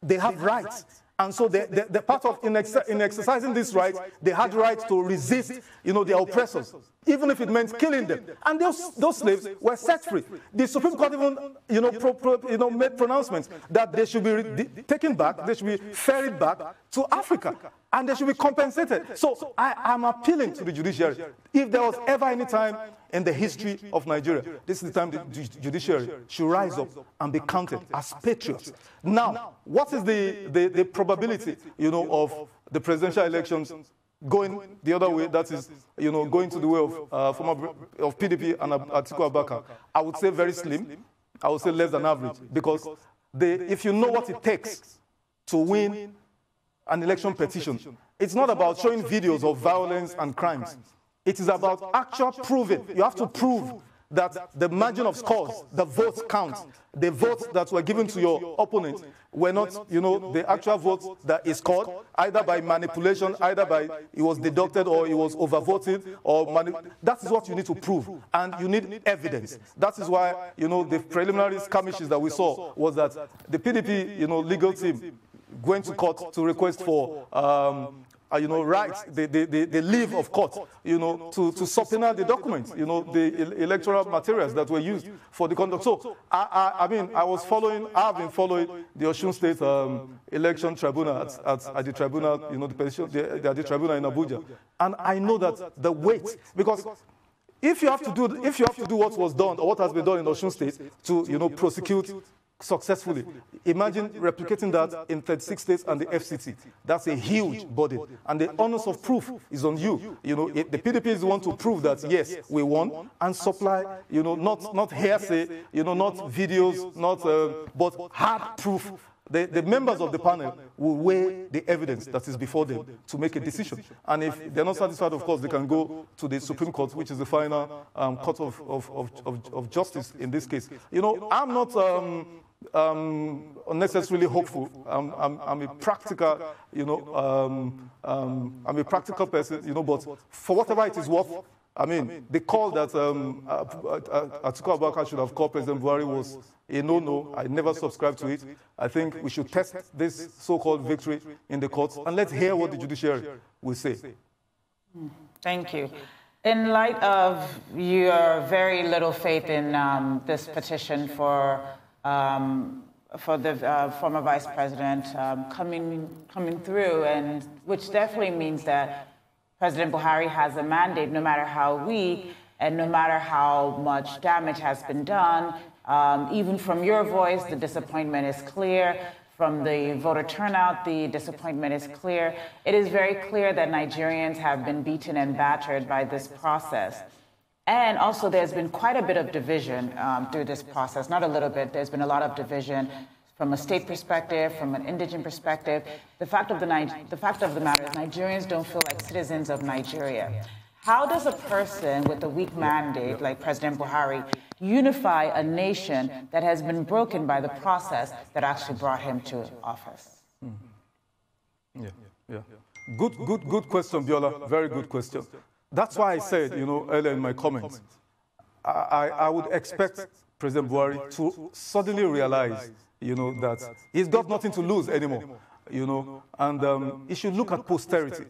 they have rights. And so the, the, the part of in, ex, in exercising this right, they had right to resist, you know, their oppressors, even if it meant killing them. And those, those slaves were set free. The Supreme Court even, you know, pro, pro, you know, made pronouncements that they should be taken back, they should be ferried back to Africa, and they should be compensated. So I am appealing to the judiciary. If there was ever any time in the history of Nigeria. This is the time the judiciary should rise up and be counted as patriots. Now, what is the, the, the probability, you know, of the presidential elections going the other way, that is, you know, going to the way of uh, former of PDP and Atiku Abubakar? I would say very slim. I would say less than average because if you know what it takes to win an election petition, it's not about showing videos of violence and crimes. It is about actual proving. You have to prove that the margin of scores, the votes count. The votes that were given to your opponent were not, you know, the actual votes that is scored, either by manipulation, either by it was deducted or it was overvoted, or that is what you need to prove, and you need evidence. That is why, you know, the preliminary skirmishes that we saw was that the PDP, you know, legal team went to court to request for um, uh, you know, rights, the, the, the, the leave of court, you know, to, to subpoena the documents, you know, the electoral materials that were used for the conduct. So, I, I, I mean, I was following, I've been following the Osun State um, election tribunal at, at, at, the tribunal, you know, the petition, the, the, the tribunal in Abuja. And I know that the weight, because if you have to do, if you have to do what was done or what has been done in Osun State to, you know, prosecute successfully. Imagine replicating that in 36 states and the FCT. That's a huge body. And the onus of proof is on you. You know, the PDP is the one to prove that, yes, we won, and supply, you know, not, not hearsay, you know, not videos, not, uh, but hard proof the, the, members of the panel will weigh the evidence that is before them to make a decision. And if they're not satisfied, of course, they can go to the Supreme Court, which is the final um, court of, of, of, of, justice in this case. You know, I'm not um, um, unnecessarily hopeful. I'm, I'm, I'm, a practical, you know, um, um, I'm a practical person, you know, but for whatever it is worth, I mean, the call that um, Atiku Abubakar should have called President Buhari was a no-no. I never subscribe to it. I think we should test this so-called victory in the courts and let's hear what the judiciary will say. Thank you. In light of your very little faith in um, this petition for um, for the uh, former vice president um, coming coming through, and which definitely means that President Buhari has a mandate, no matter how weak and no matter how much damage has been done. Um, even from your voice, the disappointment is clear. From the voter turnout, the disappointment is clear. It is very clear that Nigerians have been beaten and battered by this process. And also, there's been quite a bit of division um, through this process. Not a little bit, there's been a lot of division from a state perspective, from an indigent perspective. The fact of the, the, fact of the matter is, Nigerians don't feel like citizens of Nigeria. How does a person with a weak mandate like President Buhari unify a nation that has been broken by the process that actually brought him to office? Mm. Yeah, yeah. Good, good, good question, Biola. Very good question. That's why I said, you know, earlier in my comments, I, I would expect President Buhari to suddenly realize, you know, that he's got nothing to lose anymore, you know, and um, he should look at posterity.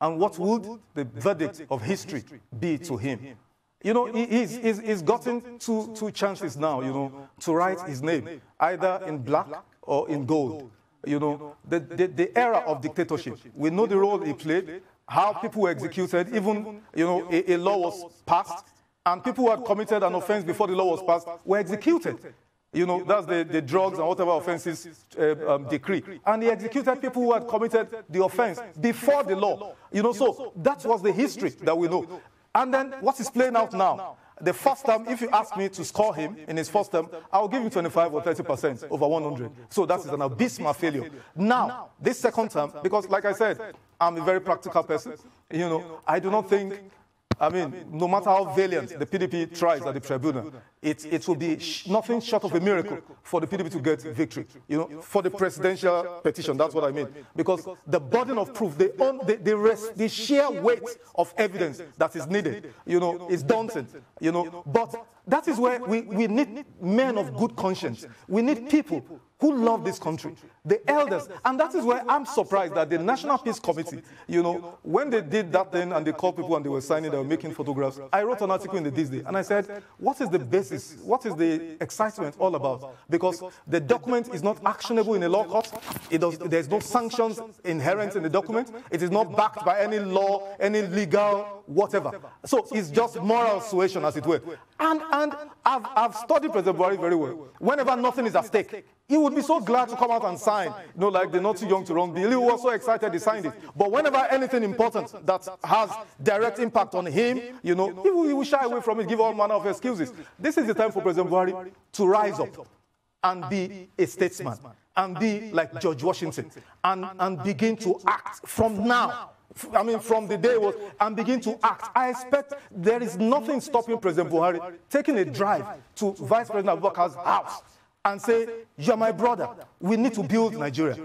And what would the verdict of history be to him? You know, he's, he's, he's gotten two, two chances now, you know, to write his name, either in black or in gold. You know, the, the, the era of dictatorship, we know the role he played, how people were executed, even, you know, a, a law was passed, and people who had committed an offense before the law was passed were executed. You know, that's the, the drugs and whatever offenses uh, um, decree. And he executed people who had committed the offense before the law. You know, so that was the history that we know. And then what is playing out now? The first time, if you ask me to score him in his first term, I'll give him 25 or 30% over 100. So that is an abysmal failure. Now, this second term, because like I said, I'm a very practical person, you know, I do not think I mean, no matter how valiant the PDP tries at the tribunal, it, it will be nothing short of a miracle for the PDP to get victory. You know, for the presidential petition, that's what I mean. Because the burden of proof, the, the, the, rest, the sheer weight of evidence that is needed, you know, is daunting. You know, but that is where we, we need men of good conscience. We need people who love this country, the elders. And that is where I'm surprised that the National Peace Committee, you know, when they did that thing and they called people and they were signing, they were making photographs, I wrote an article in the ThisDay and I said, what is the basis? What is the excitement all about? Because the document is not actionable in a law court. It does, there's no sanctions inherent in the document. It is not backed by any law, any legal, whatever. So it's just moral suasion, as it were. And, and I've, I've studied President Buhari very well. Whenever nothing is at stake, he would be so glad to come out and sign. You know, like the not too young to run bill. Was so excited he signed it. But whenever anything important that has direct impact on him, you know, he will, he will shy away from it, give all manner of excuses. This is the time for President Buhari to rise up and be a statesman and be like George Washington and, and begin to act from now. I mean, from the day was, and begin to act. I expect there is nothing stopping President Buhari taking a drive to Vice President Abubakar's house and say, You're my brother. We need to build Nigeria.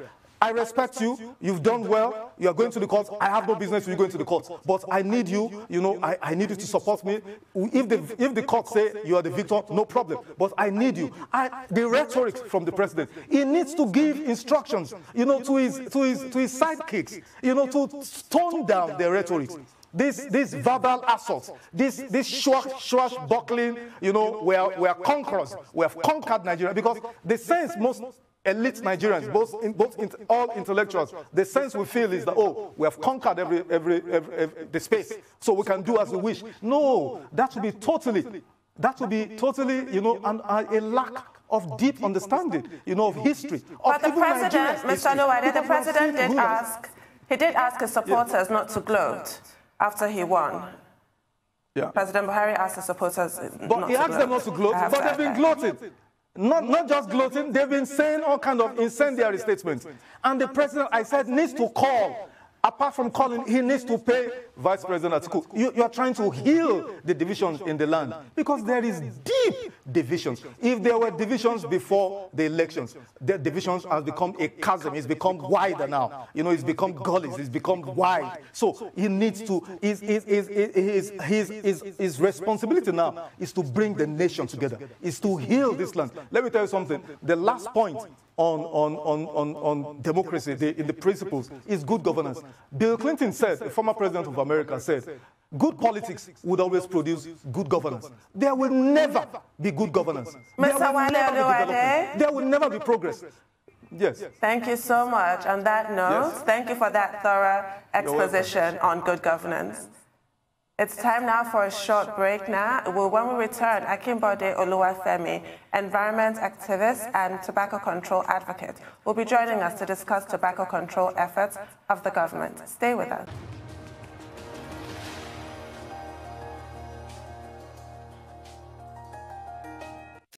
I respect you. You've done well. You are going to the court. I have no business with you going to the court. But I need you. You know, I, I need you to support me. If the, if the court say you are the victor, no problem. But I need you. I, the rhetoric from the president, he needs to give instructions, you know, to his, to his, to his sidekicks, you know, to tone down their rhetoric. This, this verbal assault, this, this swash, buckling, you know, we are, we are conquerors. We have conquered Nigeria because the sense most elite Nigerians, both, in, both in, all intellectuals, the sense we feel is that, oh, oh, we have conquered every, every, every, every, the space, so we can do as we wish. No, that would be totally, that would be totally, you know, an, a lack of deep understanding, you know, of history. But the president, Mr. Oluwade, the president did ask, he did ask his supporters yeah. not to gloat after he won. Yeah. President Buhari asked his supporters But he asked them not to gloat, but they've been gloating. Not, not just gloating, they've been saying all kind of incendiary statements. And the president, I said, needs to call Apart from calling, he needs to pay Vice President Atiku. You, you are trying to heal the divisions in the land because there is deep divisions. If there were divisions before the elections, the divisions has become a chasm. It's become wider now. You know, it's become gullies. It's become wide. So he needs to, his, his, his, his, his, his, his responsibility now is to bring the nation together, is to heal this land. Let me tell you something. The last point on, on, on, on, on democracy, the, in the principles, is good governance. Bill Clinton said, the former president of America said, good politics would always produce good governance. There will never be good governance. There will, never be there will never be progress. Yes. Thank you so much. On that note, yes. thank you for that thorough exposition on good governance. It's time now for a short break now. Well, when we return, Akinbode Oluwafemi, environment activist and tobacco control advocate, will be joining us to discuss tobacco control efforts of the government. Stay with us.